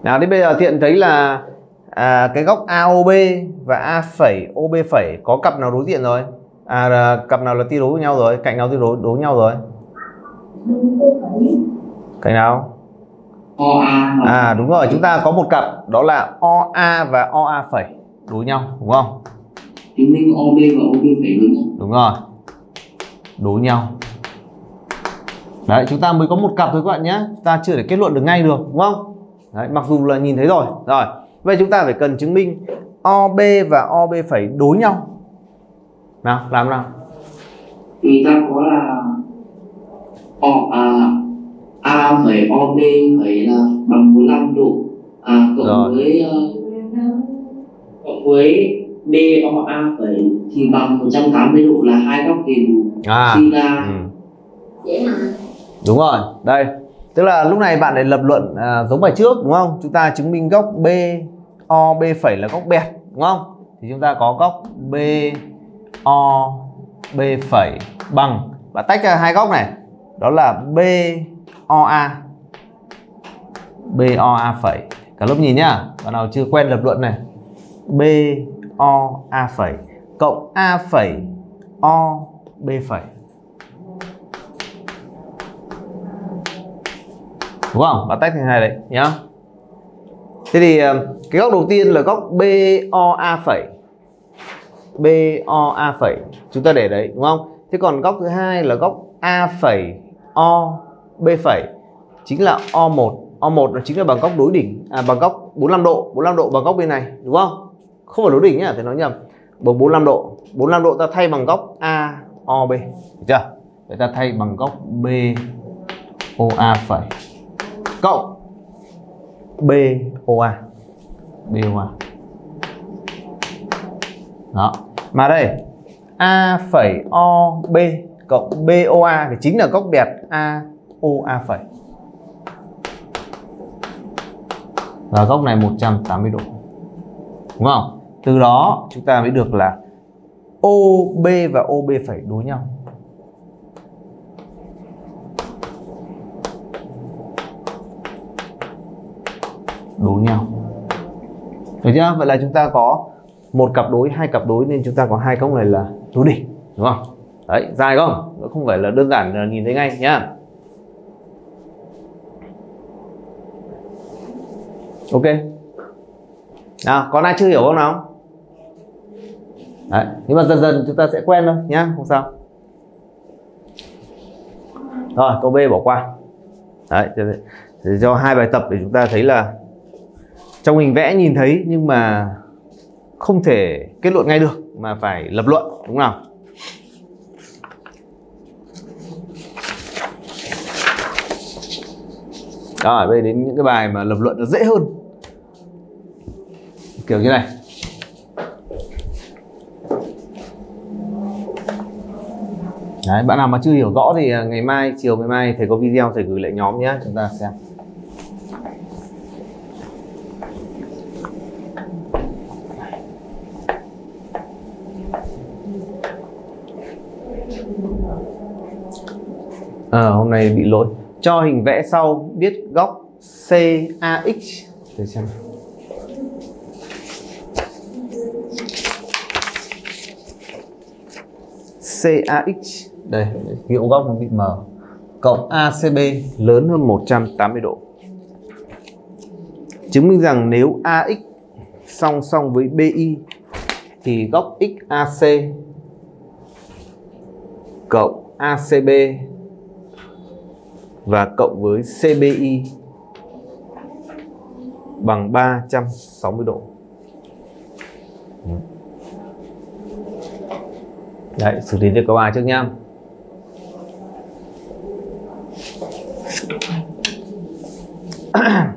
Nào đến bây giờ thiện thấy là à, cái góc AOB và A phẩy OB phẩy có cặp nào đối diện rồi? À là, cặp nào là tia đối với nhau rồi? Cạnh nào tia đối đối nhau rồi? Cạnh nào? À đúng rồi, chúng ta có một cặp đó là OA và OA phẩy đối nhau đúng không? chứng minh OB và OB phải đúng nhau. Đúng rồi. Đối nhau. Đấy chúng ta mới có một cặp thôi các bạn nhé. Chúng ta chưa thể kết luận được ngay được đúng không? Đấy, mặc dù là nhìn thấy rồi. Rồi vậy chúng ta phải cần chứng minh OB và OB phẩy đối nhau. Nào làm nào. Thì ta có là o à, a phẩy ob phẩy là bằng 45 độ à, cộng Rồi. với uh, cộng với BOA phẩy thì bằng 180 độ là hai góc đều à suy ra. ừ. dễ mà Đúng rồi, đây. Tức là lúc này bạn lại lập luận à, giống bài trước đúng không? Chúng ta chứng minh góc B O B phẩy là góc bẹt đúng không? Thì chúng ta có góc B O B phẩy bằng và tách ra hai góc này. Đó là B O A. B O A phẩy. Cả lớp nhìn nhá. Bạn nào chưa quen lập luận này. B O A phẩy cộng A phẩy O B phẩy. Đúng không? Và tách thành hai đấy nhá. Thế thì ờ, cái góc đầu tiên là góc BOA phẩy. BOA phẩy. Chúng ta để đấy đúng không? Thế còn góc thứ hai là góc A phẩy O B phẩy. Chính là O1 O1 là chính là bằng góc đối đỉnh à, bằng góc 45 độ. 45 độ bằng góc bên này đúng không? Không phải đối đỉnh nhá thì nói nhầm. Bằng 45 độ. 45 độ ta thay bằng góc A O B. Được chưa? Vậy ta thay bằng góc B OA phẩy cộng. BOA BOA đó. Mà đây A phẩy O B cộng BOA thì chính là góc đẹp A phẩy. Và góc này 180 độ. Đúng không? Từ đó chúng ta mới được là OB và OB phẩy đối nhau đối nhau. Được chưa? Vậy là chúng ta có một cặp đối hai cặp đối nên chúng ta có hai cốc này là đối đỉnh đúng không? Đấy dài không? Nó không phải là đơn giản là nhìn thấy ngay nhá. Ok. Nào còn ai chưa hiểu không nào? Đấy nhưng mà dần dần chúng ta sẽ quen thôi nhá không sao. Rồi câu B bỏ qua. Đấy để, cho hai bài tập để chúng ta thấy là trong hình vẽ nhìn thấy nhưng mà không thể kết luận ngay được mà phải lập luận đúng không nào? Rồi bây đến những cái bài mà lập luận nó dễ hơn. Kiểu như này. Đấy, bạn nào mà chưa hiểu rõ thì à, ngày mai chiều ngày mai thầy có video thầy gửi lại nhóm nhé chúng ta xem. À, hôm nay bị lỗi. Cho hình vẽ sau biết góc CAX để xem. CAX đây hiệu góc nó bị mờ cộng ACB lớn hơn 180 độ. Chứng minh rằng nếu AX song song với BI thì góc XAC cộng ACB và cộng với CBI bằng 360 độ. Đấy, xử lý việc câu A trước nhá. Ahem. *clears throat*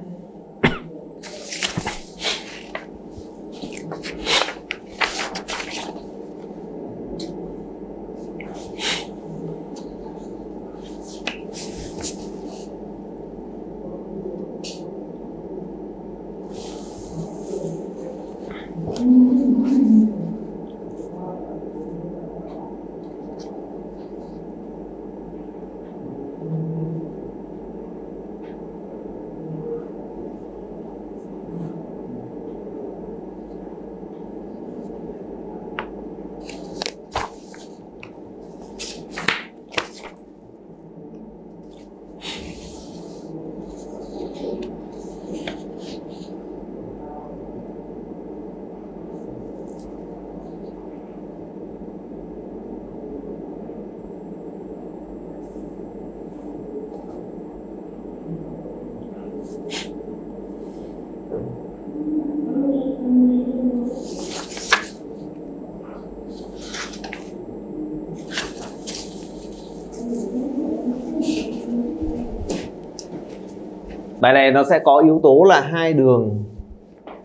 này nó sẽ có yếu tố là hai đường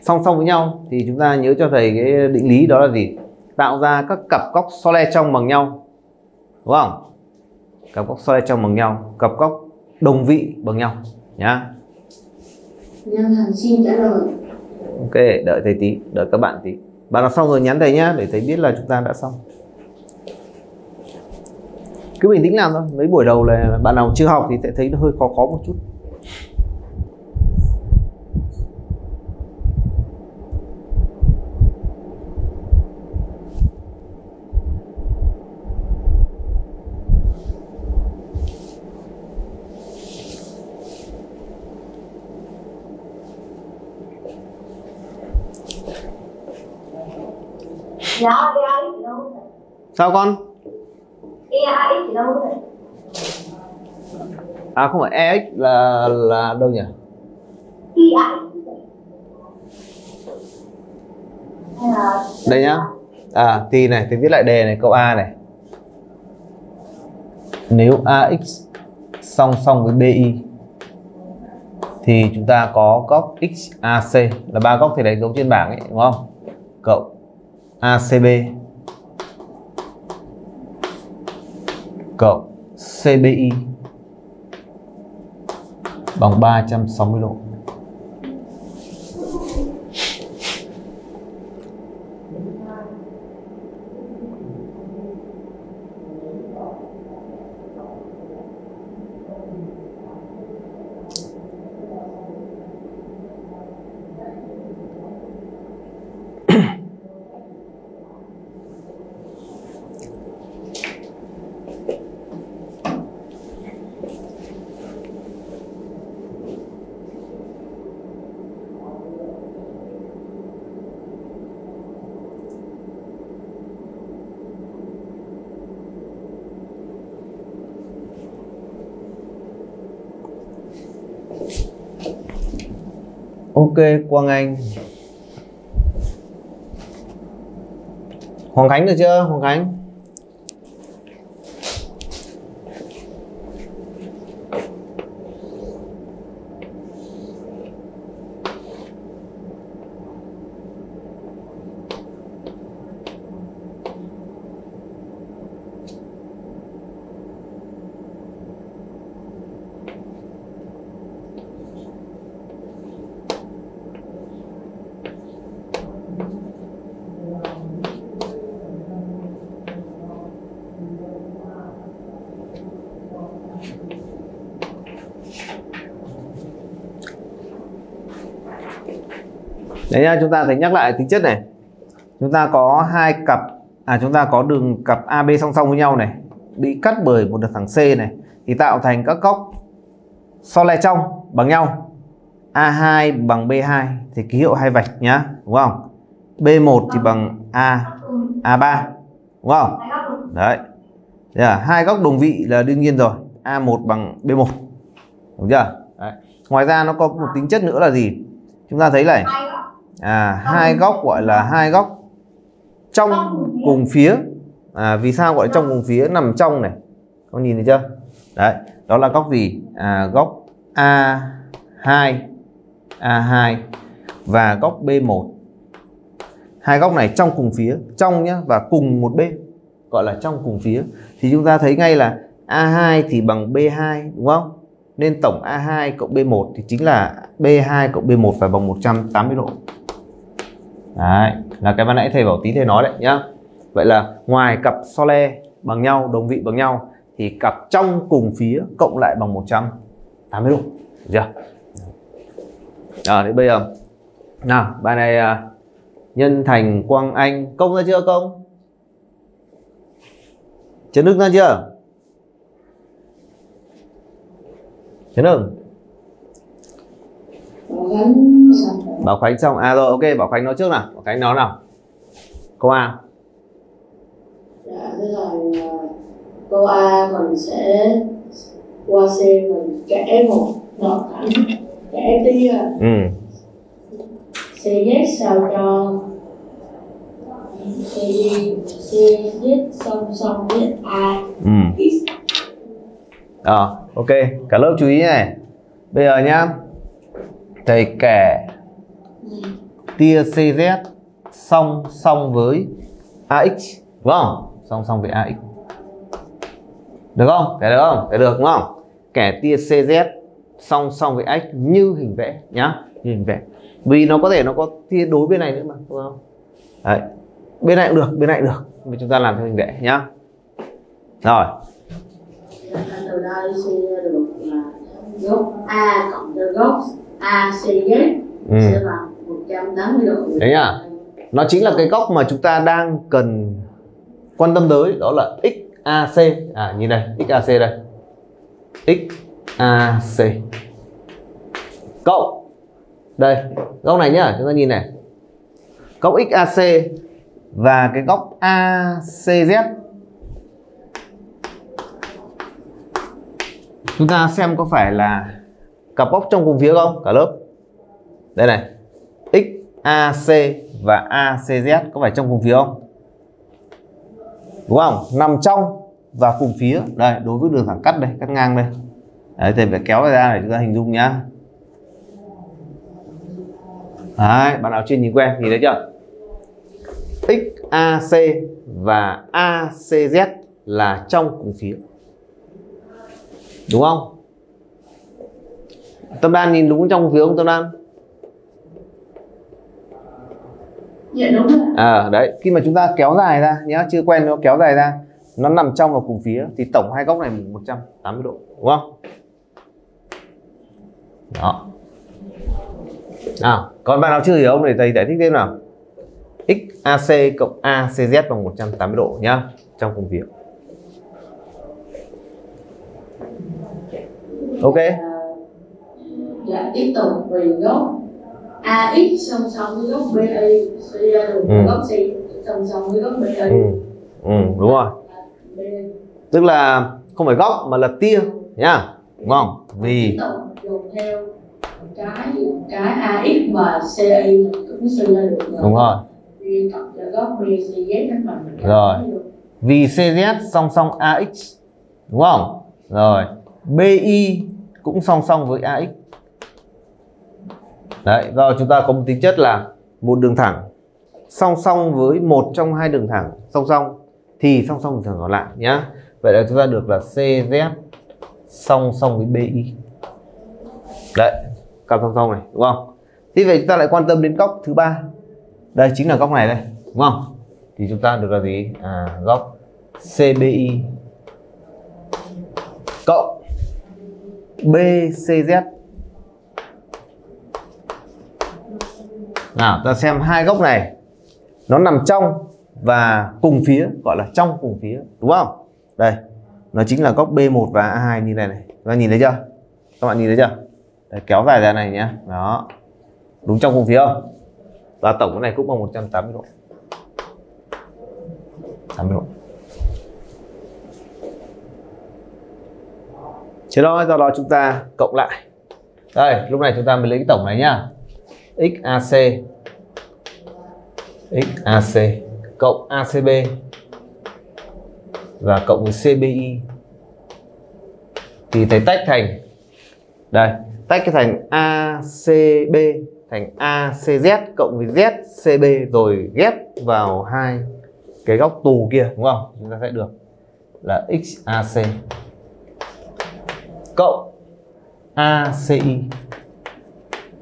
song song với nhau. Thì chúng ta nhớ cho thầy cái định lý đó là gì? Tạo ra các cặp góc so le trong bằng nhau. Đúng không? Cặp góc so le trong bằng nhau cặp góc đồng vị bằng nhau. Nhá. Xin trả lời. ok đợi thầy tí đợi các bạn tí. Bạn nào xong rồi nhắn thầy nhá để thầy biết là chúng ta đã xong. Cứ bình tĩnh làm thôi. Mấy buổi đầu là bạn nào chưa học thì sẽ thấy nó hơi khó khó một chút sao con? EAX đâu thầy? à không phải ex là là đâu nhỉ? EAX đây nhá. À thì này thì viết lại đề này câu a này. Nếu ax song song với bi thì chúng ta có góc xac là ba góc thì đánh dấu trên bảng ấy đúng không? Cộng acb cộng cbi bằng 360 độ. Ok Quang Anh. Hoàng Khánh được chưa? Hoàng Khánh. Đấy nha, chúng ta thấy nhắc lại tính chất này. Chúng ta có hai cặp à chúng ta có đường cặp AB song song với nhau này, bị cắt bởi một đường thẳng C này thì tạo thành các góc so le trong bằng nhau. A2 bằng B2 thì ký hiệu hai vạch nhá, đúng không? B1 thì bằng A A3, đúng không? Đấy. Đấy là hai góc đồng vị là đương nhiên rồi. A1 bằng B1. Đúng chưa? Đấy. Ngoài ra nó có một tính chất nữa là gì? Chúng ta thấy này, à hai góc gọi là hai góc trong cùng phía. à vì sao gọi là trong cùng phía? Nằm trong này. Con nhìn thấy chưa? Đấy đó là góc gì? À góc A2 A2 và góc B1 hai góc này trong cùng phía trong nhá và cùng một bên gọi là trong cùng phía. Thì chúng ta thấy ngay là A2 thì bằng B2 đúng không? Nên tổng A2 cộng B1 thì chính là B2 cộng B1 phải bằng 180 độ Đấy, là cái ban nãy thầy bảo tí thầy nói đấy nhá. Vậy là ngoài cặp so le bằng nhau, đồng vị bằng nhau thì cặp trong cùng phía cộng lại bằng 180 độ. Được chưa? À, thì bây giờ nào, bài này à, nhân thành Quang Anh công ra chưa công? Chấn Đức ra chưa? Chấn Đức Bảo Khánh xong. À rồi ok Bảo Khánh nói trước nào. Bảo Khánh nói nào. Câu A. Dạ, tức là ờ, câu A mình sẽ qua C mình kẻ một đoạn thẳng kẻ tia. Ừ. CZ sao cho CD CZ song song với A. Ừ. X Ờ, ok, cả lớp chú ý này. Bây giờ nhá. Thầy kẻ tia CZ song song với AX đúng không? Song song với AX. Được không? Kẻ được không? Kẻ được đúng không? Kẻ tia CZ song song với X như hình vẽ nhá, như hình vẽ. Vì nó có thể nó có tia đối bên này nữa mà, đúng không? Đấy. Bên này cũng được, bên này cũng được. Vì chúng ta làm theo hình vẽ nhá. Rồi, từ góc A cộng gốc góc ACZ Ừ. sẽ bằng 180 độ. Đấy nhá. nó chính là cái góc mà chúng ta đang cần quan tâm tới đó là XAC à nhìn đây XAC đây XAC cộng đây góc này nhá chúng ta nhìn này góc XAC và cái góc ACZ chúng ta xem có phải là cặp góc trong cùng phía không? Cả lớp. Đây này. XAC và ACZ có phải trong cùng phía không? Đúng không? Nằm trong và cùng phía. Đây, đối với đường thẳng cắt đây, cắt ngang đây. Đấy, thì phải kéo ra để chúng ta hình dung nhá. Đấy, bạn nào chưa nhìn quen, nhìn thấy chưa? XAC và ACZ là trong cùng phía. Đúng không? Tâm đan nhìn đúng trong phía không tâm đan. Dạ đúng rồi. à đấy khi mà chúng ta kéo dài ra nhá chưa quen nó kéo dài ra nó nằm trong và cùng phía thì tổng hai góc này 180 độ đúng không? Đó. Nào còn bạn nào chưa hiểu không để thầy giải thích thêm nào. XAC cộng ACZ bằng 180 độ nhá trong cùng phía. Ok Dạ tiếp tục vì góc AX song song với góc BI suy ra được Ừ. góc C song song với góc BI. ừ. ừ đúng rồi tức là không phải góc mà là tia nhá đúng không vì cái cái AX và CI cũng suy ra được rồi. đúng rồi Vì cộng góc Rồi. vì CZ song song AX đúng không rồi BI cũng song song với AX đấy do chúng ta có một tính chất là một đường thẳng. Song song với một trong hai đường thẳng song song thì song song đường thẳng còn lại nhá. Vậy là chúng ta được là CZ song song với BI đấy cặp song song này đúng không? Thế vậy chúng ta lại quan tâm đến góc thứ ba. Đây chính là góc này đây đúng không? Thì chúng ta được là gì? À, góc CBI cộng BCZ nào. Ta xem hai góc này. Nó nằm trong và cùng phía gọi là trong cùng phía đúng không? Đây nó chính là góc B1 và A2 như này này. Các bạn nhìn thấy chưa? Các bạn nhìn thấy chưa? Đấy, kéo dài ra này nhé đó. Đúng trong cùng phía không? Và tổng cái này cũng bằng 180 độ. 80 độ. Thế đó do đó chúng ta cộng lại. Đây lúc này chúng ta mới lấy cái tổng này nhá. XAC XAC cộng ACB và cộng với CBI thì thầy tách thành, đây, tách cái thành ACB thành ACZ cộng với ZCB rồi ghép vào hai cái góc tù kia, đúng không? Chúng ta sẽ được là XAC cộng ACI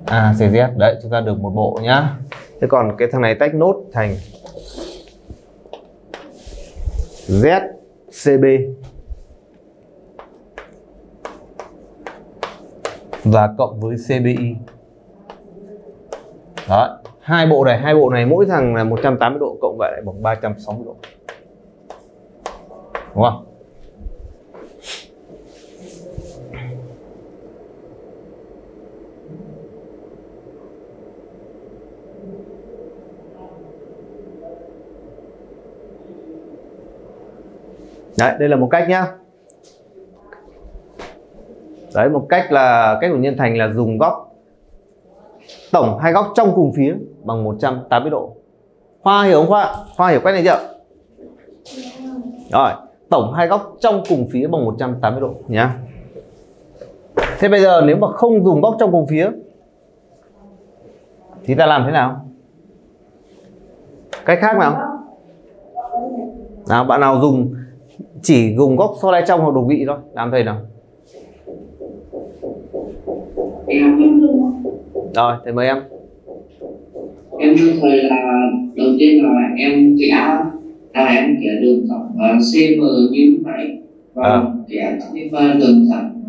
ACZ đấy chúng ta được một bộ nhá. Thế còn cái thằng này tách nốt thành ZCB và cộng với CBI đó hai bộ này hai bộ này mỗi thằng là 180 độ cộng vậy lại bằng 360 độ. Đúng không Đấy, đây là một cách nhá. Đấy, một cách là cách của nhân thành là dùng góc tổng hai góc trong cùng phía bằng 180 độ. Khoa hiểu không Khoa? Khoa hiểu cách này chưa? Rồi, tổng hai góc trong cùng phía bằng 180 độ nhá thế bây giờ nếu mà không dùng góc trong cùng phía thì ta làm thế nào cách khác nào nào bạn nào dùng chỉ dùng góc so đai trong hoặc đồng vị thôi. Làm thầy nào. Rồi thầy mời em. Em thưa thầy là đầu tiên là em vẽ là em vẽ đường thẳng và cm như vậy. Và À. vẽ thêm ba đường thẳng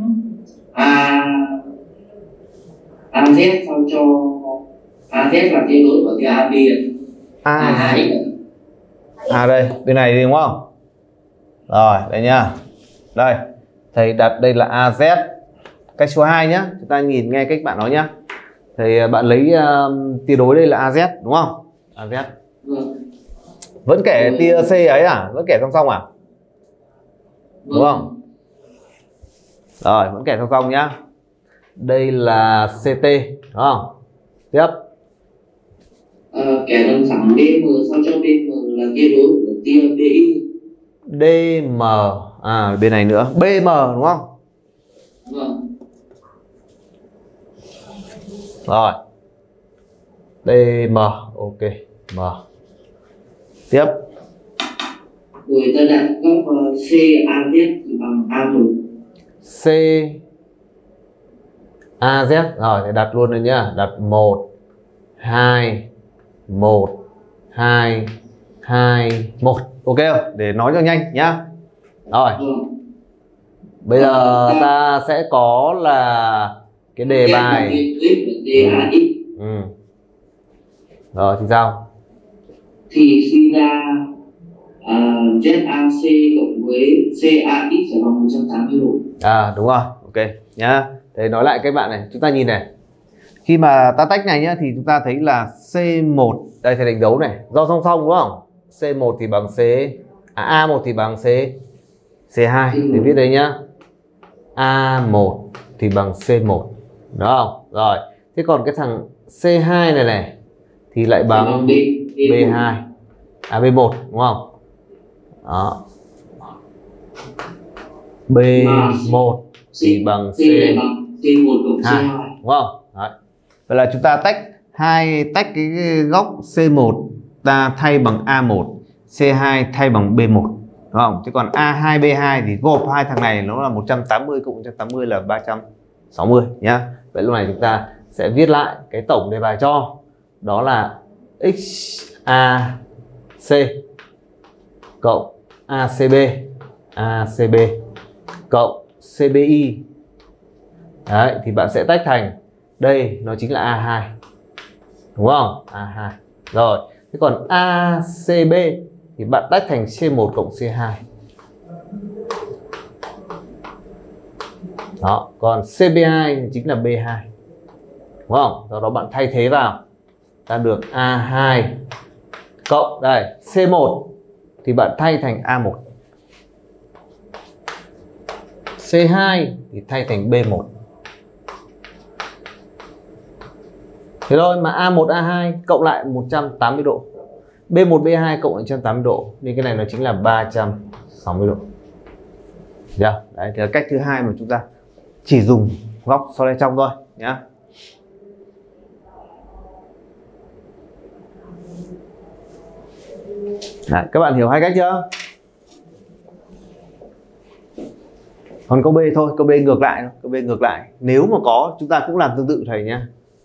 a az sao cho az là tia đối của ab a a. Hai à đây bên này đi đúng không rồi đây nhá đây thầy đặt đây là az cách số 2 nhá chúng ta nhìn nghe cách bạn nói nhá. Thầy à, bạn lấy um, tia đối đây là az đúng không? Az vâng. Vẫn kể tia c ấy à? Vẫn kể song song à? Đúng không? Rồi vẫn kể song song nhá. Đây là ct đúng không? Tiếp. Ờ, kẻ đường thẳng bm sao cho bm là tia đối của tia bi dm à bên này nữa. Bm đúng không? Vâng rồi dm ok. M. Tiếp. Rồi ta đặt góc ờ, caz thì bằng a1 c. Az rồi thì đặt luôn rồi nhá. Đặt 1 2 1 2 2 1 ok không? Để nói cho nhanh nhá. Rồi. Vâng bây giờ ta sẽ có là cái đề bài. DAX ừ. rồi thì sao? Thì suy ra uh, ZAC cộng với CAX sẽ bằng 180 độ. à đúng rồi. Ok nhá. Thế nói lại các bạn này. Chúng ta nhìn này. Khi mà ta tách này nhá thì chúng ta thấy là C1 đây thầy đánh dấu này. Do song song đúng không C1 thì bằng C à, A1 thì bằng C C2 thì viết đây nhá. A1 thì bằng C1 đúng không? Rồi thế còn cái thằng C2 này này thì lại bằng B, B2 à B1 đúng không? Đó. B1 thì bằng C C lại bằng C1 cộng hai. C2. đúng không? Đấy. vậy là chúng ta tách hai tách cái góc C1 ta thay bằng A1 C2 thay bằng B1 đúng không? Chứ còn A2 B2 thì gộp hai thằng này nó là 180 cộng 180 là 360 nhá. Vậy lúc này chúng ta sẽ viết lại cái tổng đề bài cho. Đó là XAC cộng ACB ACB cộng CBI Đấy, thì bạn sẽ tách thành đây nó chính là A2 đúng không? A2 rồi thế còn ACB thì bạn tách thành C1 cộng C2 đó, còn CB2 chính là B2 đúng không? Do đó bạn thay thế vào. Ta được A2 cộng, đây C1 thì bạn thay thành A1 C2 thì thay thành B1 Thế thôi mà A1 A2 cộng lại 180 độ B1 B2 cộng 180 độ nên cái này nó chính là 360 độ yeah. Đấy thì là cách thứ hai mà chúng ta chỉ dùng góc sau đây trong thôi nhá yeah. Đấy, các bạn hiểu hai cách chưa? Còn câu B thôi, câu B ngược lại, câu B ngược lại. Nếu mà có, chúng ta cũng làm tương tự thầy nhé.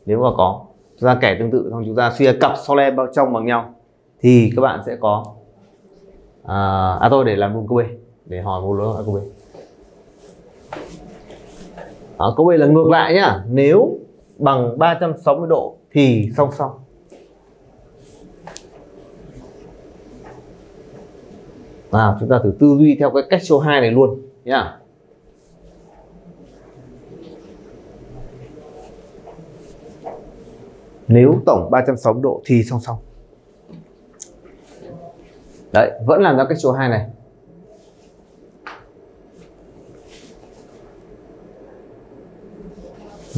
Nếu mà có, chúng ta tương tự xong chúng ta suy cặp so le bao trong bằng nhau thì các bạn sẽ có à, à tôi để làm luôn câu B để hỏi một lỗi câu B. À, câu B là ngược lại nhá. Nếu bằng 360 độ thì song song. à chúng ta thử tư duy theo cái cách số 2 này luôn nhá nếu tổng 360 độ thì song song. Đấy, vẫn làm ra cái số 2 này.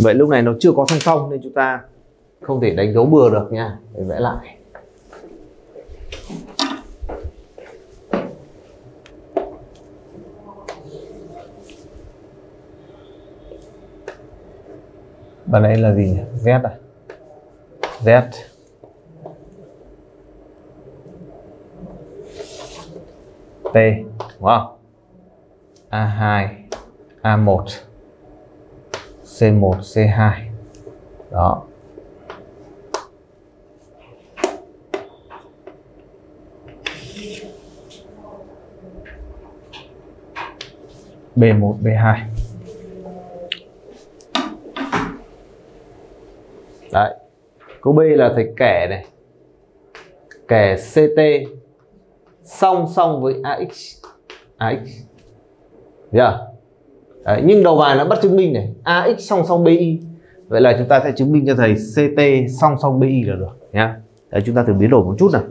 Vậy lúc này nó chưa có song song nên chúng ta không thể đánh dấu bừa được nha. Để vẽ lại. Và đây là gì Z à? Z. T. Đúng không a2 a1 c1 c2 đó. B1, B2 Đấy. Câu B là thầy kẻ này. Kẻ CT Song song với AX AX yeah. Dạ. Đấy, nhưng đầu bài nó bắt chứng minh này. AX song song BI Vậy là chúng ta sẽ chứng minh cho thầy CT song song BI là được nhá. Đấy, chúng ta thử biến đổi một chút nào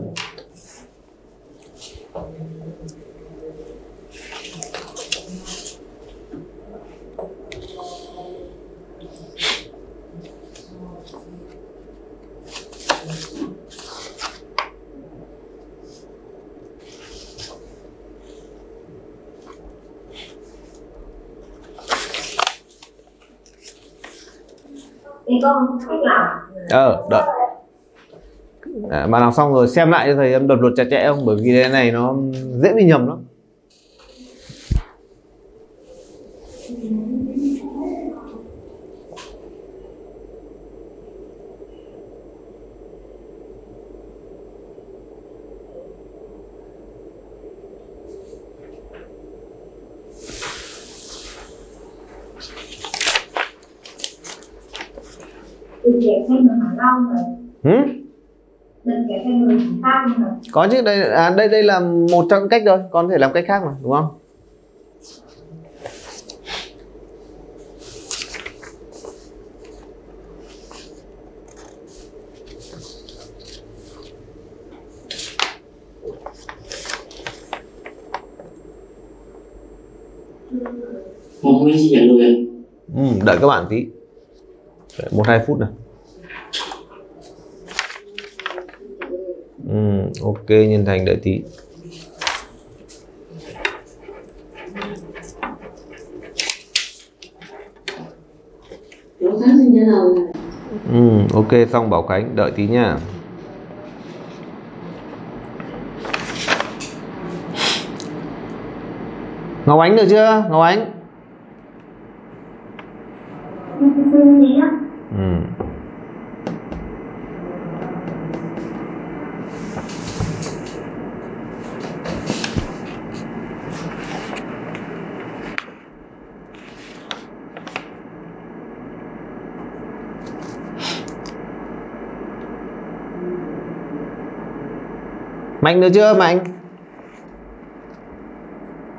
thì con cách làm ờ đợi à, bạn làm xong rồi xem lại cho thầy em đột luật chặt chẽ không? Bởi vì cái này nó dễ bị nhầm lắm đừng kể thêm người Hải Long rồi Hử? đừng kể thêm người Hải Tam rồi có chứ đây à, đây đây là một trong những cách thôi con có thể làm cách khác mà đúng không? Một nguyên xin lời ạ. ừ, đợi các bạn tí. Một hai phút này ừ, ok nhân thành đợi tí. Ừ, ok xong bảo khánh đợi tí nha. Ngọc ánh được chưa? Ngọc ánh xin gì á ừ. Mạnh được chưa mạnh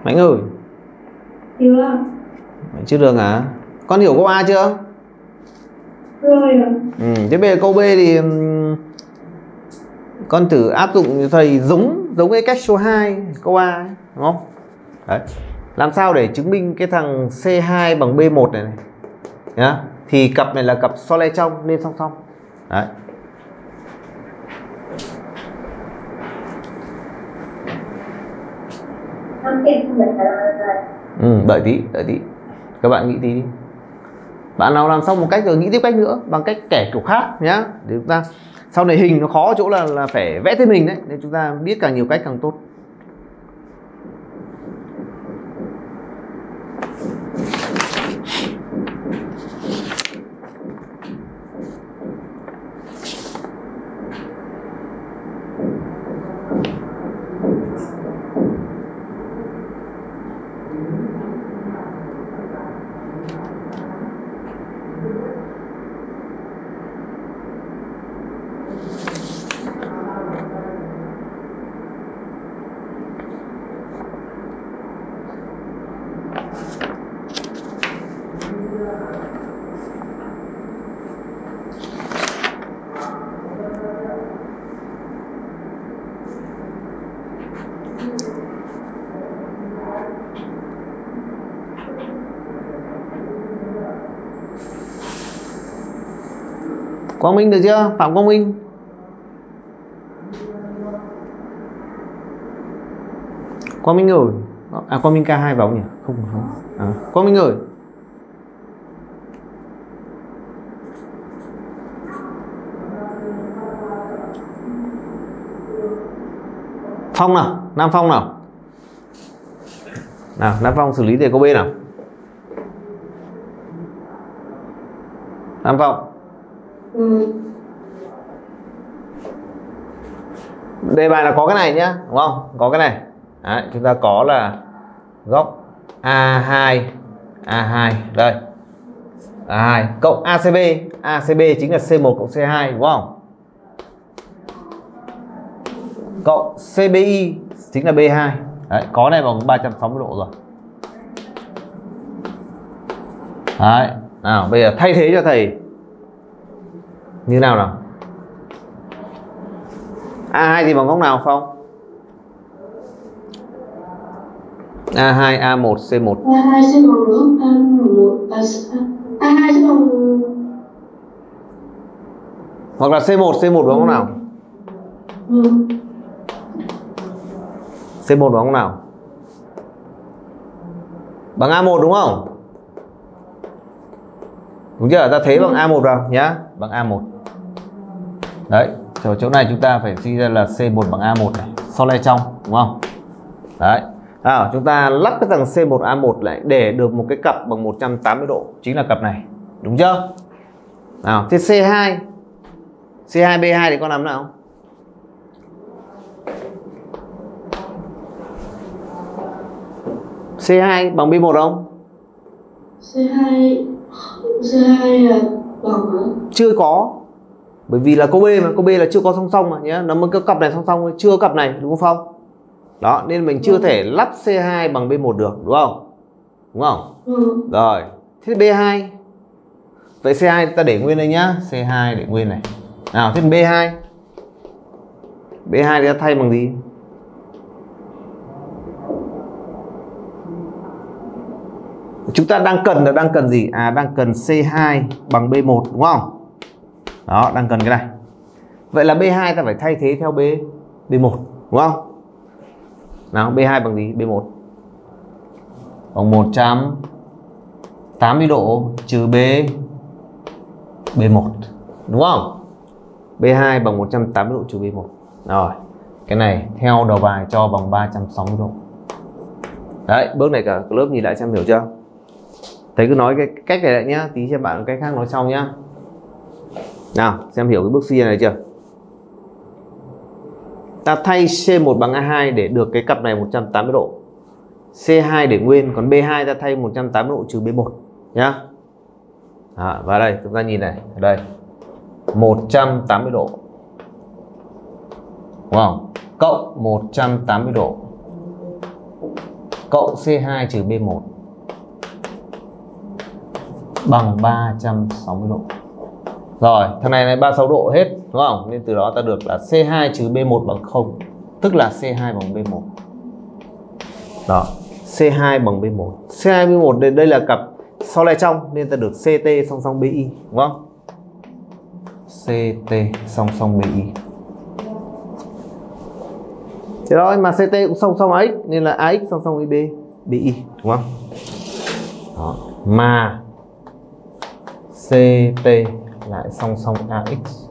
mạnh ơi chưa mạnh chưa được hả con hiểu câu a chưa rồi Ừ, thế bây giờ câu B thì con thử áp dụng cho thầy giống giống cái cách số 2 câu A ấy, đúng không? Đấy. Làm sao để chứng minh cái thằng C2 bằng B1 này này. Nhá. Thì cặp này là cặp so le trong nên song song. Đấy. con kia không được trả lời rồi Ừ, đợi tí, đợi tí. Các bạn nghĩ tí đi. Bạn nào làm xong một cách rồi nghĩ tiếp cách nữa bằng cách kẻ kiểu khác nhá. Để chúng ta sau này hình nó khó chỗ là là phải vẽ thêm hình đấy nên chúng ta biết càng nhiều cách càng tốt. Quang Minh được chưa? Phạm Quang Minh. Quang Minh rồi. À Quang Minh K2 vào không nhỉ? Không không. À, Quang Minh rồi. Phong nào, Nam Phong nào. Nào, Nam Phong xử lý đề câu B nào. Nam Phong ừ. đề bài là có cái này nhá đúng không? Có cái này. Đấy, chúng ta có là góc A2 A2 đây. A2 cộng ACB ACB chính là C1 cộng C2 đúng không? Cộng CBI chính là B2 Đấy, có này bằng 360 độ rồi. Đấy, nào bây giờ thay thế cho thầy như nào nào? A2 thì bằng góc nào không A2 A1 C1 A2 sẽ bằng góc A1 à, A2 sẽ bằng hoặc là C1 C1 bằng góc nào? Ừ. C1 bằng góc nào? Bằng A1 đúng không? Đúng chưa? Ta thế bằng A1 vào nhá bằng A1 đấy chỗ, chỗ này chúng ta phải suy ra là C1 bằng A1 này sau này trong đúng không? Đấy. À, chúng ta lắp cái thằng C1A1 lại để được một cái cặp bằng 180 độ chính là cặp này đúng chưa? Nào thế C2 C2B2 thì con làm nào C2 bằng B1 không? C2 C2 là chưa có. Bởi vì là câu B mà câu B là chưa có song song mà nhé nó mới có cặp này song song chưa có cặp này đúng không đó nên mình chưa thể lắp C2 bằng B1 được đúng không? Đúng không? Ừ. rồi thế B2 vậy C2 ta để nguyên đây nhá. C2 để nguyên này. Nào thế B2 B2 thì ta thay bằng gì chúng ta đang cần là đang cần gì? À đang cần C2 bằng B1 đúng không? Đó, đang cần cái này. Vậy là B2 ta phải thay thế theo B B1 đúng không? Nào B2 bằng gì? B1 bằng 180 độ trừ B B1 đúng không? B2 bằng 180 độ trừ B1 rồi, cái này theo đầu bài cho bằng 360 độ. Đấy, bước này cả lớp nhìn lại xem hiểu chưa? Thầy cứ nói cái cách này lại nhá tí xem bạn cách khác nói sau nhá. Nào xem hiểu cái bước suy này chưa? Ta thay C1 bằng A2 để được cái cặp này 180 độ. C2 để nguyên còn B2 ta thay 180 độ trừ B1 nhá. À, và đây chúng ta nhìn này ở đây 180 độ. Đúng không cộng 180 độ. Cộng C2 trừ B1 bằng 360 độ. Rồi thằng này là 36 độ hết đúng không? Nên từ đó ta được là C2 trừ B1 bằng 0 tức là C2 bằng B1 đó C2 bằng B1 C2 B1 đây, đây là cặp sau le trong nên ta được CT song song BI đúng không? CT song song BI thế đó mà CT cũng song song AX nên là AX song song với B BI đúng không? Đó. mà CT lại song song AX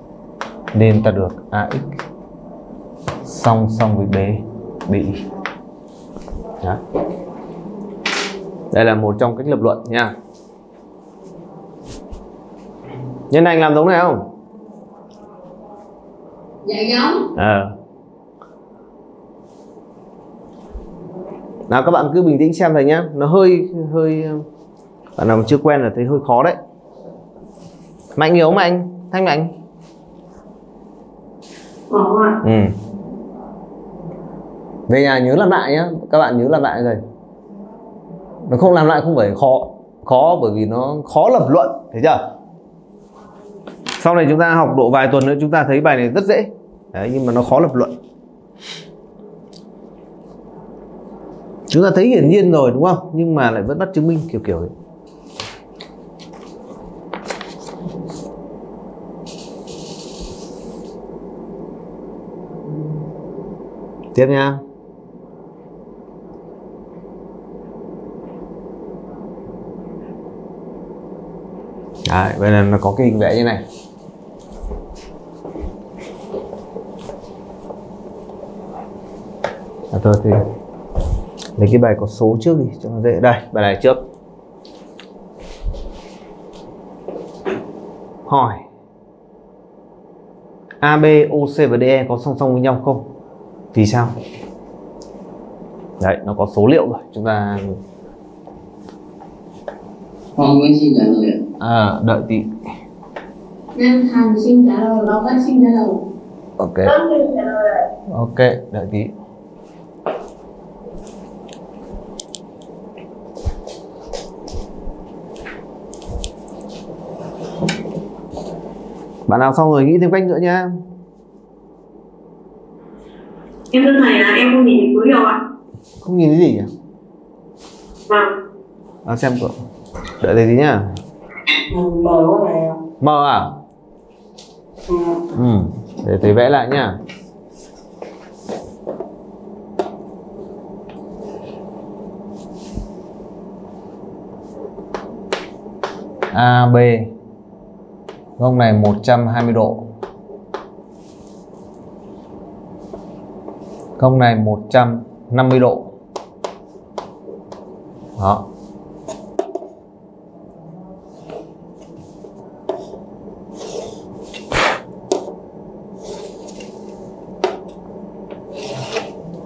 nên ta được AX song song với B BI đó. đây là một trong cách lập luận nha. Nhân anh làm giống này không? Dạ giống. Ờ. Nào các bạn cứ bình tĩnh xem thầy nhé nó hơi hơi bạn nào chưa quen là thấy hơi khó đấy mạnh nhiều không mạnh thanh mạnh. Ạ. Ừ. Về nhà nhớ làm lại nhá các bạn nhớ làm lại rồi nó không làm lại không phải khó khó bởi vì nó khó lập luận thấy chưa? Sau này chúng ta học độ vài tuần nữa chúng ta thấy bài này rất dễ. Đấy, nhưng mà nó khó lập luận. Chúng ta thấy hiển nhiên rồi đúng không? Nhưng mà lại vẫn bắt chứng minh kiểu kiểu ấy. Tiếp nha Đấy, vậy là nó có cái hình vẽ như này. À, thôi thì lấy cái bài có số trước đi cho nó dễ. Đây bài này trước. Hỏi. AB, OC và DE có song song với nhau không? Vì sao? Đấy, nó có số liệu rồi. Chúng ta Hoàng Nguyên xin trả lời à, đợi tí. Nam Thành xin trả lời Ngọc Bách xin trả lời Ok, ok, đợi tí. Bạn nào xong rồi nghĩ thêm cách nữa nhá. Em thưa thầy là em không nhìn thấy số liệu ạ. Không nhìn thấy gì nhỉ? Vâng. À, xem cậu. Đợi tí nhá. Mời quá này Mờ à? Ừ, để thầy vẽ lại nhá. A B góc này 120 độ góc này 150 độ. Đó.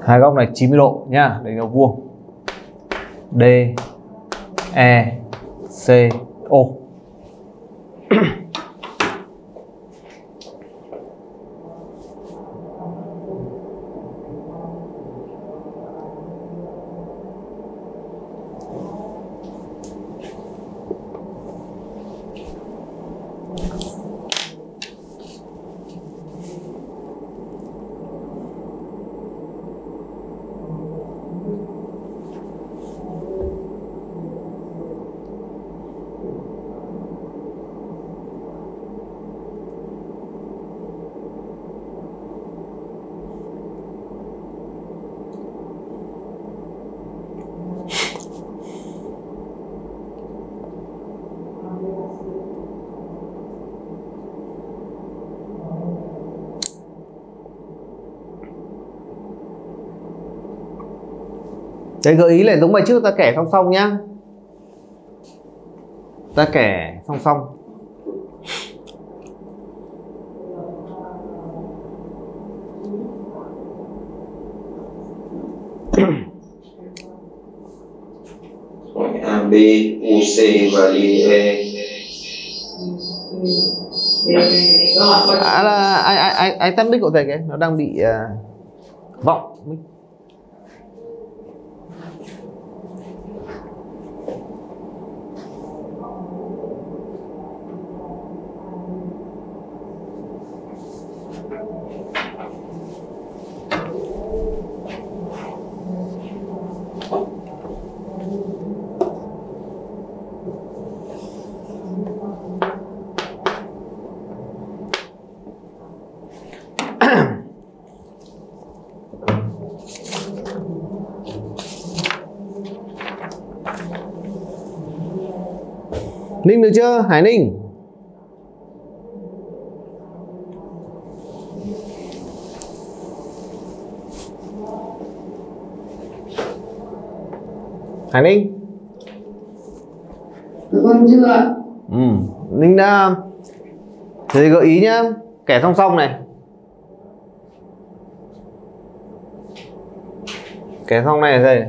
Hai góc này 90 độ nhá đây là vuông. D E C, O. Đấy gợi ý lại giống bài trước ta kẻ song song nhá Ta kẻ song song Hỏi A, B, U, C và D, E. À là ai ai ai ai tắt mic của thầy cái nó đang bị à, vọng mic. Chưa? Hải Ninh. Hải Ninh. Vâng chưa ạ Ừ, Ninh đã Thầy gợi ý nhá, kẻ song song này. Kẻ song này là thầy.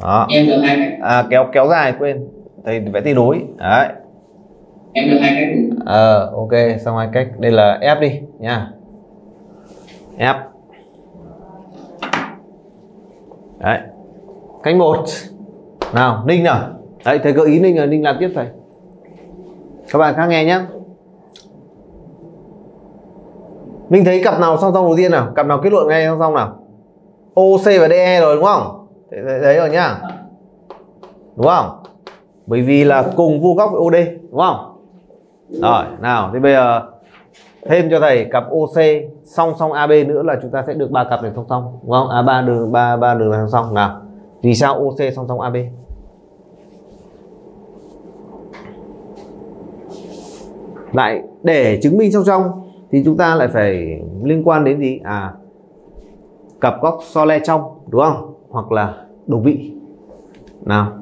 Đó. Em được hai cách. À, kéo kéo dài quên. Thầy vẽ tỷ đối. Đấy. Em được hai cách. ờ Ờ, ok, xong hai cách. Đây là ép đi nha. Ép. Đấy. Cách một. Nào, Ninh nào. Đấy, thầy gợi ý Ninh là Ninh làm tiếp thầy. Các bạn khác nghe nhé. Mình thấy cặp nào song song đầu tiên nào? Cặp nào kết luận ngay song song nào? OC và DE rồi đúng không? Đấy, đấy rồi nhá. Đúng không? Bởi vì là cùng vuông góc với OD đúng không? Rồi, nào, thì bây giờ thêm cho thầy cặp OC song song AB nữa là chúng ta sẽ được ba cặp này song song, đúng không? À ba đường ba ba đường song song nào. Vì sao OC song song AB? Lại để chứng minh song song thì chúng ta lại phải liên quan đến gì? À cặp góc so le trong đúng không hoặc là đồng vị nào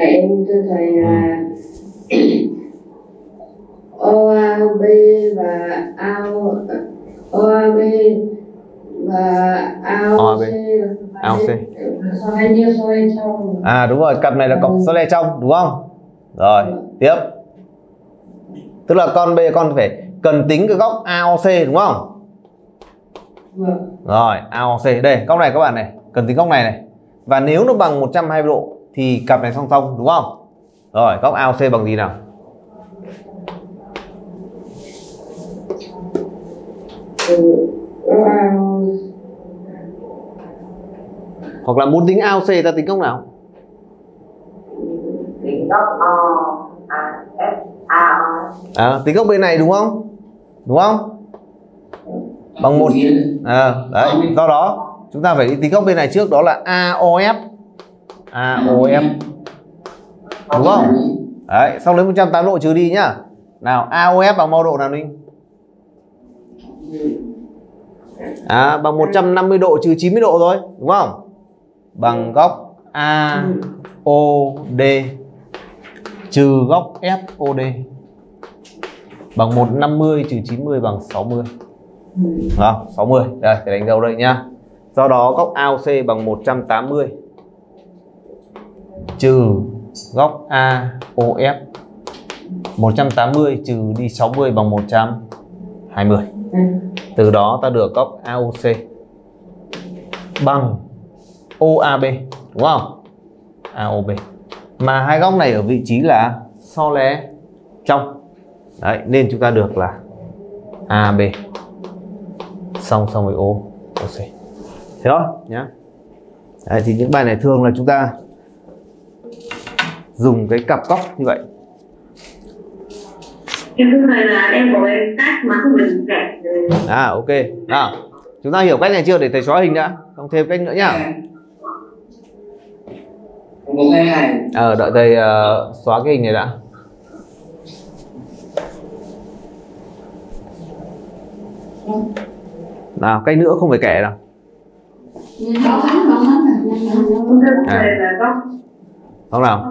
Thầy em thưa thầy là *clears throat* OAB và AO OAB và AOC AOC. à đúng rồi cặp này là cặp so le trong đúng không? Rồi tiếp. Tức là con B con phải cần tính cái góc AOC đúng không? Vâng. Rồi AOC đây góc này các bạn này cần tính góc này này. Và nếu nó bằng 120 độ thì cặp này song song đúng không? Rồi góc AOC bằng gì nào? Hoặc là muốn tính AOC ta tính góc nào? Tính góc O A S A O. À, tính góc bên này đúng không? Đúng không? Bằng một à, đấy do đó chúng ta phải đi tính góc bên này trước đó là AOF AOF đúng không? đấy xong lấy 180 độ trừ đi nhá. Nào AOF bằng bao độ nào Ninh? À, bằng 150 độ trừ 90 độ thôi đúng không? Bằng góc AOD trừ góc FOD bằng 150 trừ 90 bằng 60 Đúng không? 60 đây phải đánh dấu đây nhá. Do đó góc AOC bằng 180 trừ góc AOF 180 trừ đi 60 bằng 120 từ đó ta được góc AOC bằng OAB đúng không? AOB mà hai góc này ở vị trí là so lé trong. Đấy nên chúng ta được là AB song song với O OC thế thôi nhá. Đấy, thì những bài này thường là chúng ta dùng cái cặp góc như vậy. Em thưa thầy là em có cái cách mà không được kẹt à ok. Nào chúng ta hiểu cách này chưa để thầy xóa hình đã. Không thêm cách nữa nhá. Ờ đợi thầy ờ, xóa cái hình này đã. Nào cách nữa không phải Bảo Khánh à, Em À. không nào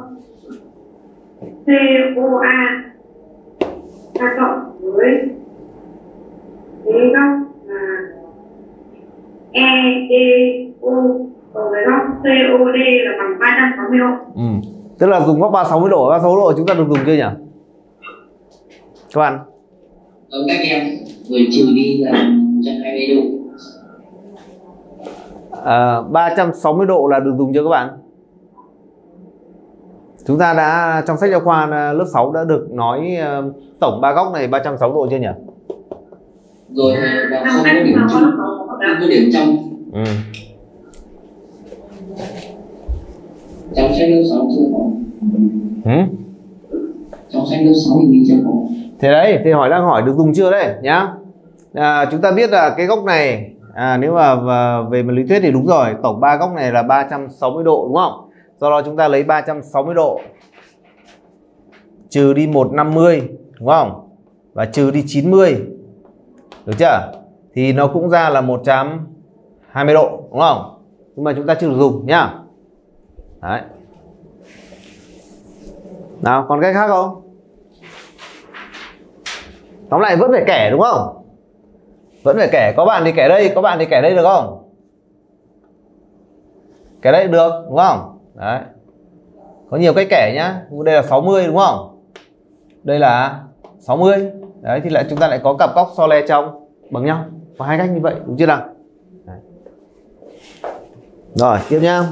COA A. Cộng với cái góc là EDO còn cái góc COD là bằng 360 độ. ừ. tức là dùng góc 360 độ 360 độ chúng ta được dùng chưa nhỉ? Các bạn. Ở các em Rồi trừ đi là 120 độ. À, 360 độ là được dùng chưa các bạn chúng ta đã trong sách giáo khoa à, lớp 6 đã được nói à, tổng ba góc này 360 độ chưa nhỉ? Rồi là Năm không có điểm chung Không có điểm trong ừ. Trong sách lớp 6 chưa có. Ừ. Trong sách lớp 6 thì mình chưa có. Thế đấy thì hỏi đang hỏi được dùng chưa đấy nhá. À, chúng ta biết là cái góc này à, nếu mà và về mặt lý thuyết thì đúng rồi tổng ba góc này là 360 độ đúng không do đó chúng ta lấy 360 độ, trừ đi 150 đúng không? Và trừ đi 90 được chưa? Thì nó cũng ra là 120 độ, đúng không? Nhưng mà chúng ta chưa được dùng, nhá. Đấy. Nào, còn cách khác không? Tóm lại vẫn phải kẻ, đúng không? Vẫn phải kẻ. Có bạn thì kẻ đây, có bạn thì kẻ đây, được không? Kẻ đây được, đúng không? Đấy. Có nhiều cách kẻ nhá. Đây là 60 đúng không? Đây là 60 đấy, thì lại chúng ta lại có cặp góc so le trong, bằng nhau. Có hai cách như vậy, đúng chưa nào? Đấy. rồi, tiếp nhá.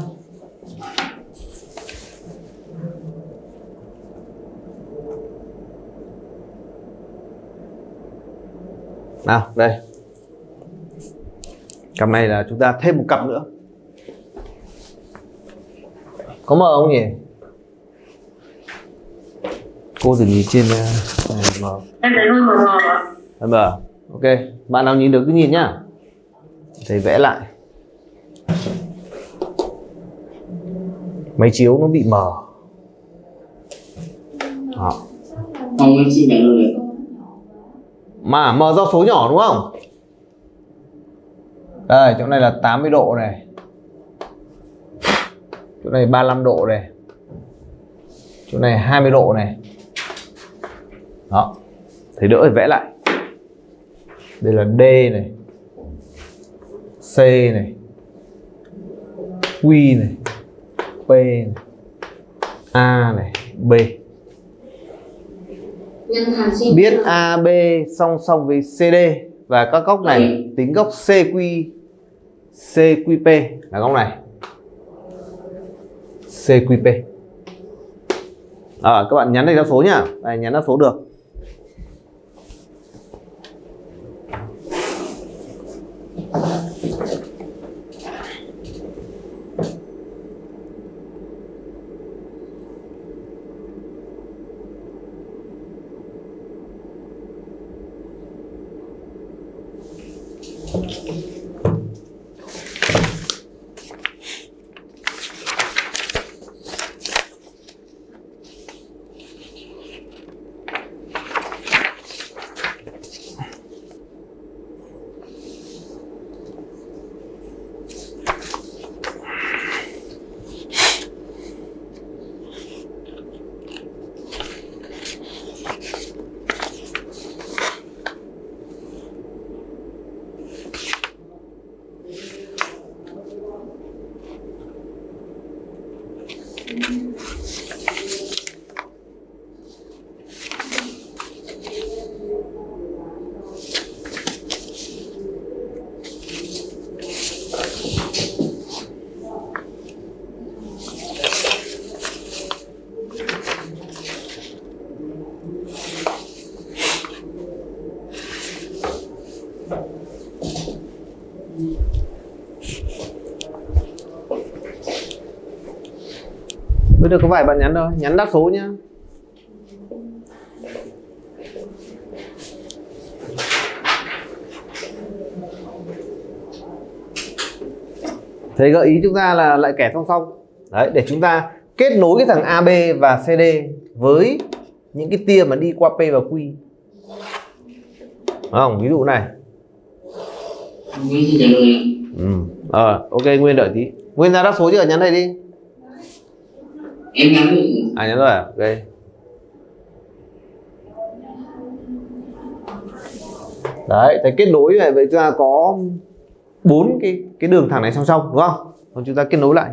Nào, đây. Cặp này là chúng ta thêm một cặp nữa có mờ không nhỉ? Cô thử nhìn trên uh, này mờ. Em thấy hơi mờ mờ ạ. Em mờ ok bạn nào nhìn được cứ nhìn nhá. Thầy vẽ lại. Máy chiếu nó bị mờ. Ạ. mà m do số nhỏ đúng không? Đây chỗ này là 80 độ này chỗ này 35 độ này. Chỗ này 20 độ này. Đó. Thấy đỡ thì vẽ lại. Đây là D này. C này. Q này. P này. A này. B. Biết AB song song với CD và các góc này tính góc CQ CQP là góc này CQP à, các bạn nhắn đây đáp số nhá. Đây, nhắn đáp số được. Bây giờ có vài bạn nhắn thôi, nhắn đáp số nhá. Thế gợi ý chúng ta là lại kẻ song song. Đấy, để chúng ta kết nối cái thằng AB và CD với những cái tia mà đi qua P và Q. Đúng không? Ví dụ này. Ừ. Ờ, ok Nguyên đợi tí. Nguyên ra đáp số chưa? Nhắn đây đi. Em nhắn rồi À nhắn rồi à? Ok. Đấy, thấy kết nối này vậy chúng ta có bốn cái cái đường thẳng này song song đúng không? Còn chúng ta kết nối lại.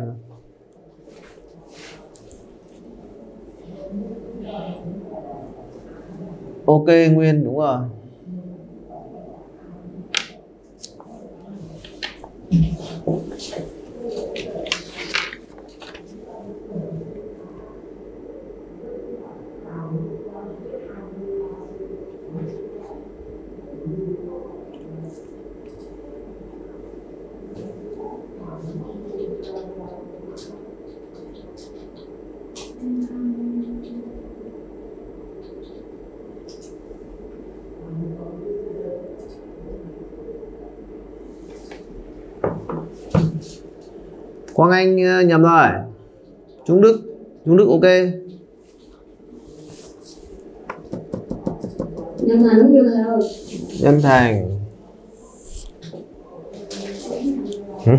Ok Nguyên đúng rồi. Quang Anh ờ, nhầm rồi. Trung Đức, Trung Đức ok. nhân giống như thế rồi Nhân Thành. Hử?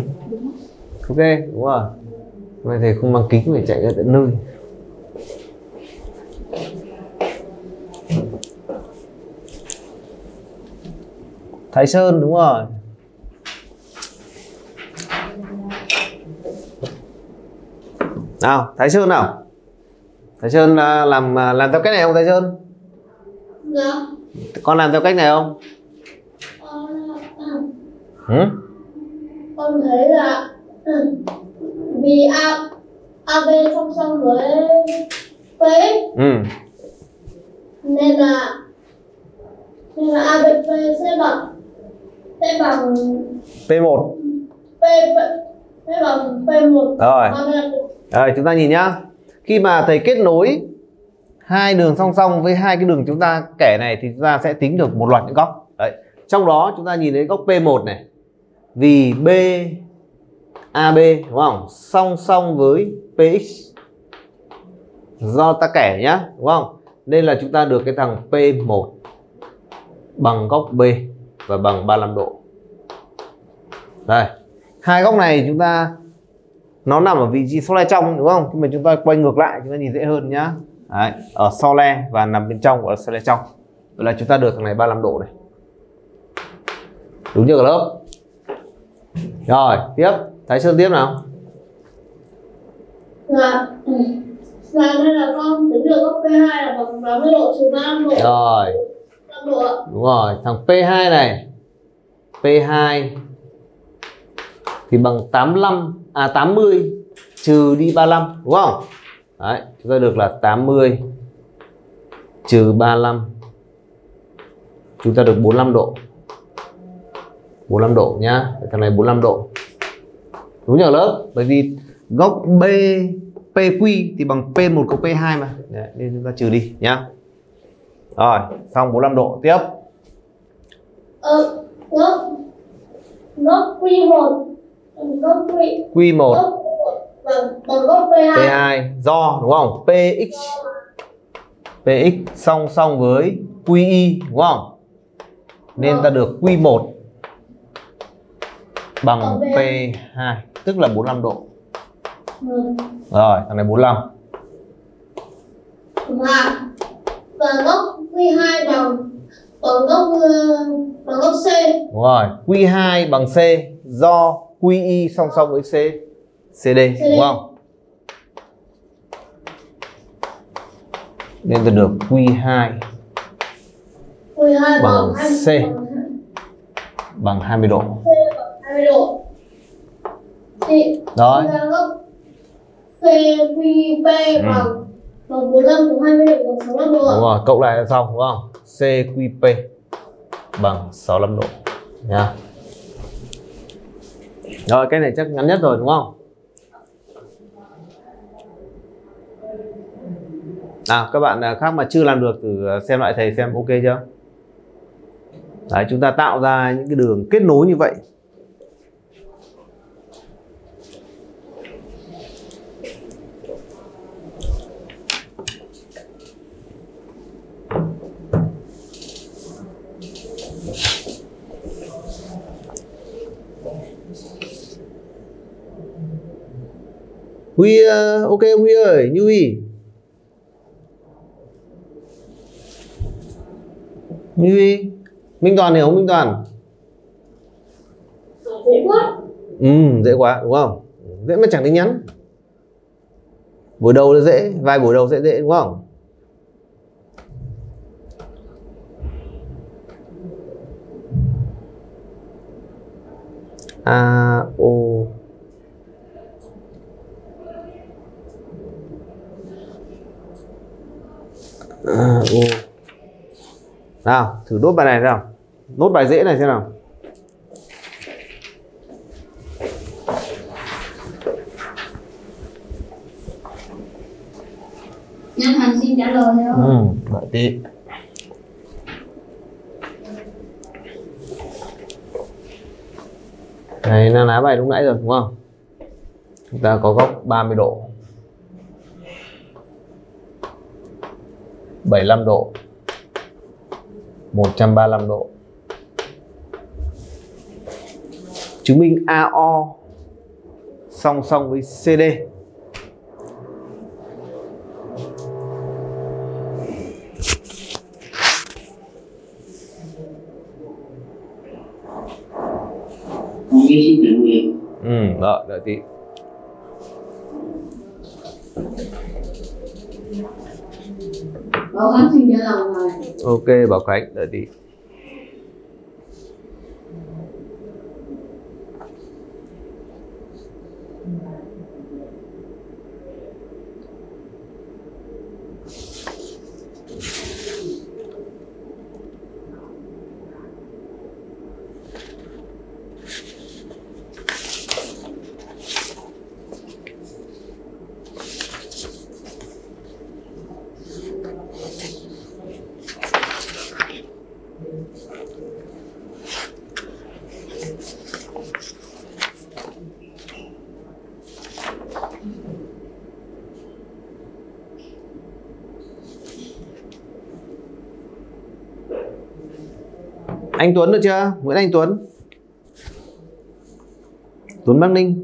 Ok, đúng rồi. Mai thầy không mang kính phải chạy ra tận nơi. Thái Sơn đúng rồi. Nào, Thái Sơn nào. Thái Sơn à, làm à, làm theo cách này không Thái Sơn? dạ Con làm theo cách này không? Hử? con thấy là ừ, vì A AB song song với P Ừ. nên là nên là ABP sẽ bằng sẽ bằng P1. P P- sẽ bằng P1 Rồi. Rồi chúng ta nhìn nhá. Khi mà thầy kết nối hai đường song song với hai cái đường chúng ta kẻ này thì chúng ta sẽ tính được một loạt những góc. Đấy. Trong đó chúng ta nhìn thấy góc P1 này. Vì B AB đúng không? Song song với PX. Do ta kẻ nhá, đúng không? Nên là chúng ta được cái thằng P1. bằng góc B và bằng 35 độ đây hai góc này chúng ta nó nằm ở vị trí so le trong đúng không? Nhưng mà chúng ta quay ngược lại chúng ta nhìn dễ hơn nhá. Đấy, ở so le và nằm bên trong của so le trong. Vậy là chúng ta được thằng này 35 độ này. Đúng chưa cả lớp? Rồi tiếp. Thái sơn tiếp nào. Là ừ. Là đây là con tính được góc P2 là bằng 80 độ trừ 35 độ. rồi. 5 độ ạ. đúng rồi thằng P2 này. P2 thì bằng 85 à 80 trừ đi 35 đúng không? Đấy chúng ta được là 80 trừ 35 chúng ta được 45 độ. 45 độ nhá. Thằng này 45 độ. Đúng nhờ lớp bởi vì góc B PQ thì bằng P1 cộng P2 mà. Đấy, nên chúng ta trừ đi nhá. Rồi xong 45 độ. Tiếp. Ờ, góc góc Q1 góc Q Q1 góc Q1 bằng bằng góc P2. P2 do đúng không? PX PX song song với QI đúng không? Nên ta được Q1 bằng Bằng P2 tức là 45 độ. Ừ. rồi thằng này 45 Và và góc Q2 bằng bằng góc ờ, bằng góc C. đúng rồi Q2 bằng C do QI song song với C CD đúng không nên ta được Q2 Q2 Bằng bằng 20 C. bằng 20 độ C bằng 20 độ. Rồi. góc CQP Ừ. bằng bằng 45 cộng 20 độ bằng 65 độ. đúng rồi cộng lại là xong đúng không CQP bằng 65 độ nha rồi, cái này chắc ngắn nhất rồi, đúng không? À các bạn à, khác mà chưa làm được thử à, xem lại thầy xem ok chưa? Đấy, chúng ta tạo ra những cái đường kết nối như vậy. Huy ờ, ok Huy ơi Như Huy. Như Huy Minh Toàn hiểu không? Minh Toàn. Dễ quá. Ừ dễ quá đúng không? Dễ mà chẳng thấy nhắn. Buổi đầu là dễ Vài buổi đầu sẽ dễ đúng không? À, A O A O nào thử nốt bài này xem nào. Nốt bài dễ này xem nào. Nhân Thành xin trả lời theo. ừ, đợi tí. Này là lá bài lúc nãy rồi đúng không? Chúng ta có góc 30 độ 75 độ 135 độ. Chứng minh AO song song với CD. Ừ, đợi, đợi tí Bảo Khánh xin trả lời rồi. Ok Bảo Khánh, đợi tí anh Tuấn được chưa? Nguyễn Anh Tuấn. Tuấn Bắc Ninh.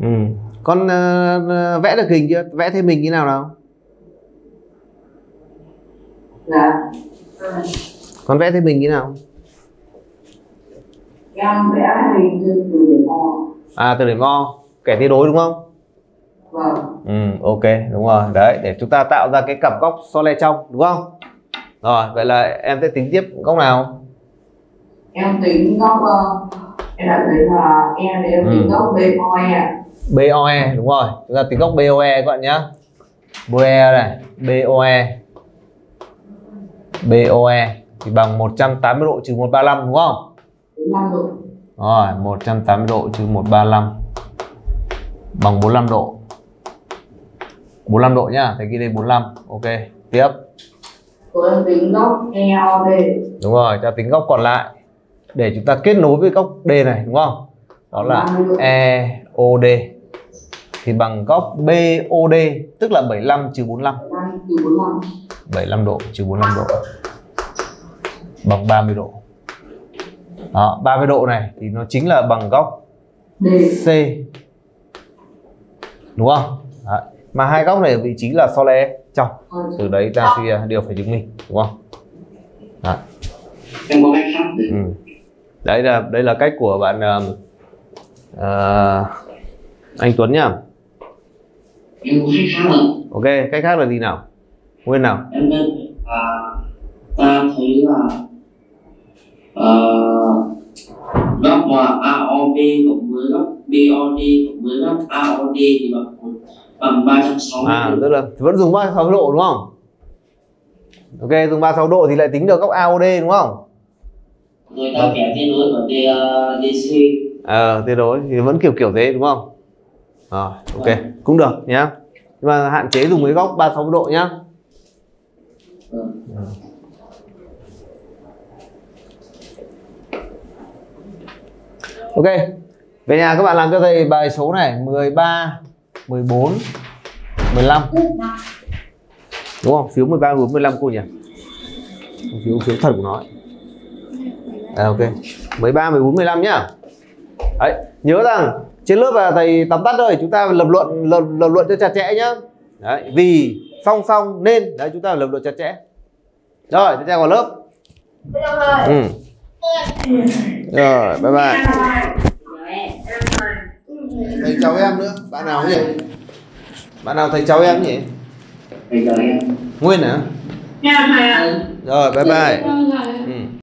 Ừ. con ờ, vẽ được hình chưa? Vẽ thêm mình như nào nào? Dạ. Con vẽ thêm mình như nào? Em vẽ hình từ điểm O. À từ điểm O. Kẻ tia đối đúng không? Vâng ừ ok đúng rồi. Đấy để chúng ta tạo ra cái cặp góc so le trong đúng không? Rồi vậy là em sẽ tính tiếp góc nào? Em tính góc ờ, em đã thấy là em thì em Ừ. tính góc BOE BOE đúng rồi. Chúng ta tính góc BOE các bạn nhé BOE này BOE BOE thì bằng 180 độ trừ 135 đúng không? Đến 5 độ. Rồi 180 độ trừ 135 bằng 45 độ 45 độ nhá thầy ghi đây 45 ok tiếp. Em tính góc EOD đúng rồi ta tính góc còn lại. Để chúng ta kết nối với góc D này đúng không? Đó là 30 độ. EOD thì bằng góc BOD tức là 75 trừ 45 đang từ 45 75 độ trừ 45 độ. Bằng 30 độ. Đó 30 độ này thì nó chính là bằng góc D. C. Đúng không. Mà hai góc này ở vị trí là so le trong. Vâng. từ đấy ta suy ra điều phải chứng minh đúng không? Để Ừ. đấy là đây là cách của bạn ờ, ờ, anh Tuấn nhá. Ok cách khác là gì nào? Nguyên nào? Em biết là ta thấy là uh, góc mà AOB cộng với góc BOD cộng với góc AOD thì bằng bằng 360 à độ. tức là vẫn dùng 36 độ đúng không? Ok dùng 36 độ thì lại tính được góc AOD đúng không? Rồi ta vẽ tiên đối của D, uh, DC ờ tuyệt đối thì vẫn kiểu kiểu thế đúng không? Rồi ok cũng được nhá. Nhưng mà hạn chế dùng cái góc 36 độ nhá. Vâng. ok về nhà các bạn làm cho thầy bài số này 13 14 15 đúng không? Phiếu 13 14 15 cô nhỉ? Phiếu phiếu thật của nó ấy. à, ok. 13 14 15 nhá. Đấy nhớ rằng trên lớp là thầy tóm tắt rồi chúng ta lập luận lập, lập luận cho chặt chẽ nhá. Đấy, vì song song nên đấy chúng ta lập luận chặt chẽ. Rồi chúng ta vào lớp. Ừ. rồi bye bye thầy chào em nữa. Bạn nào nhỉ? Bạn nào thầy chào em nhỉ? Em. Nguyên hả rồi bye bye. Vâng,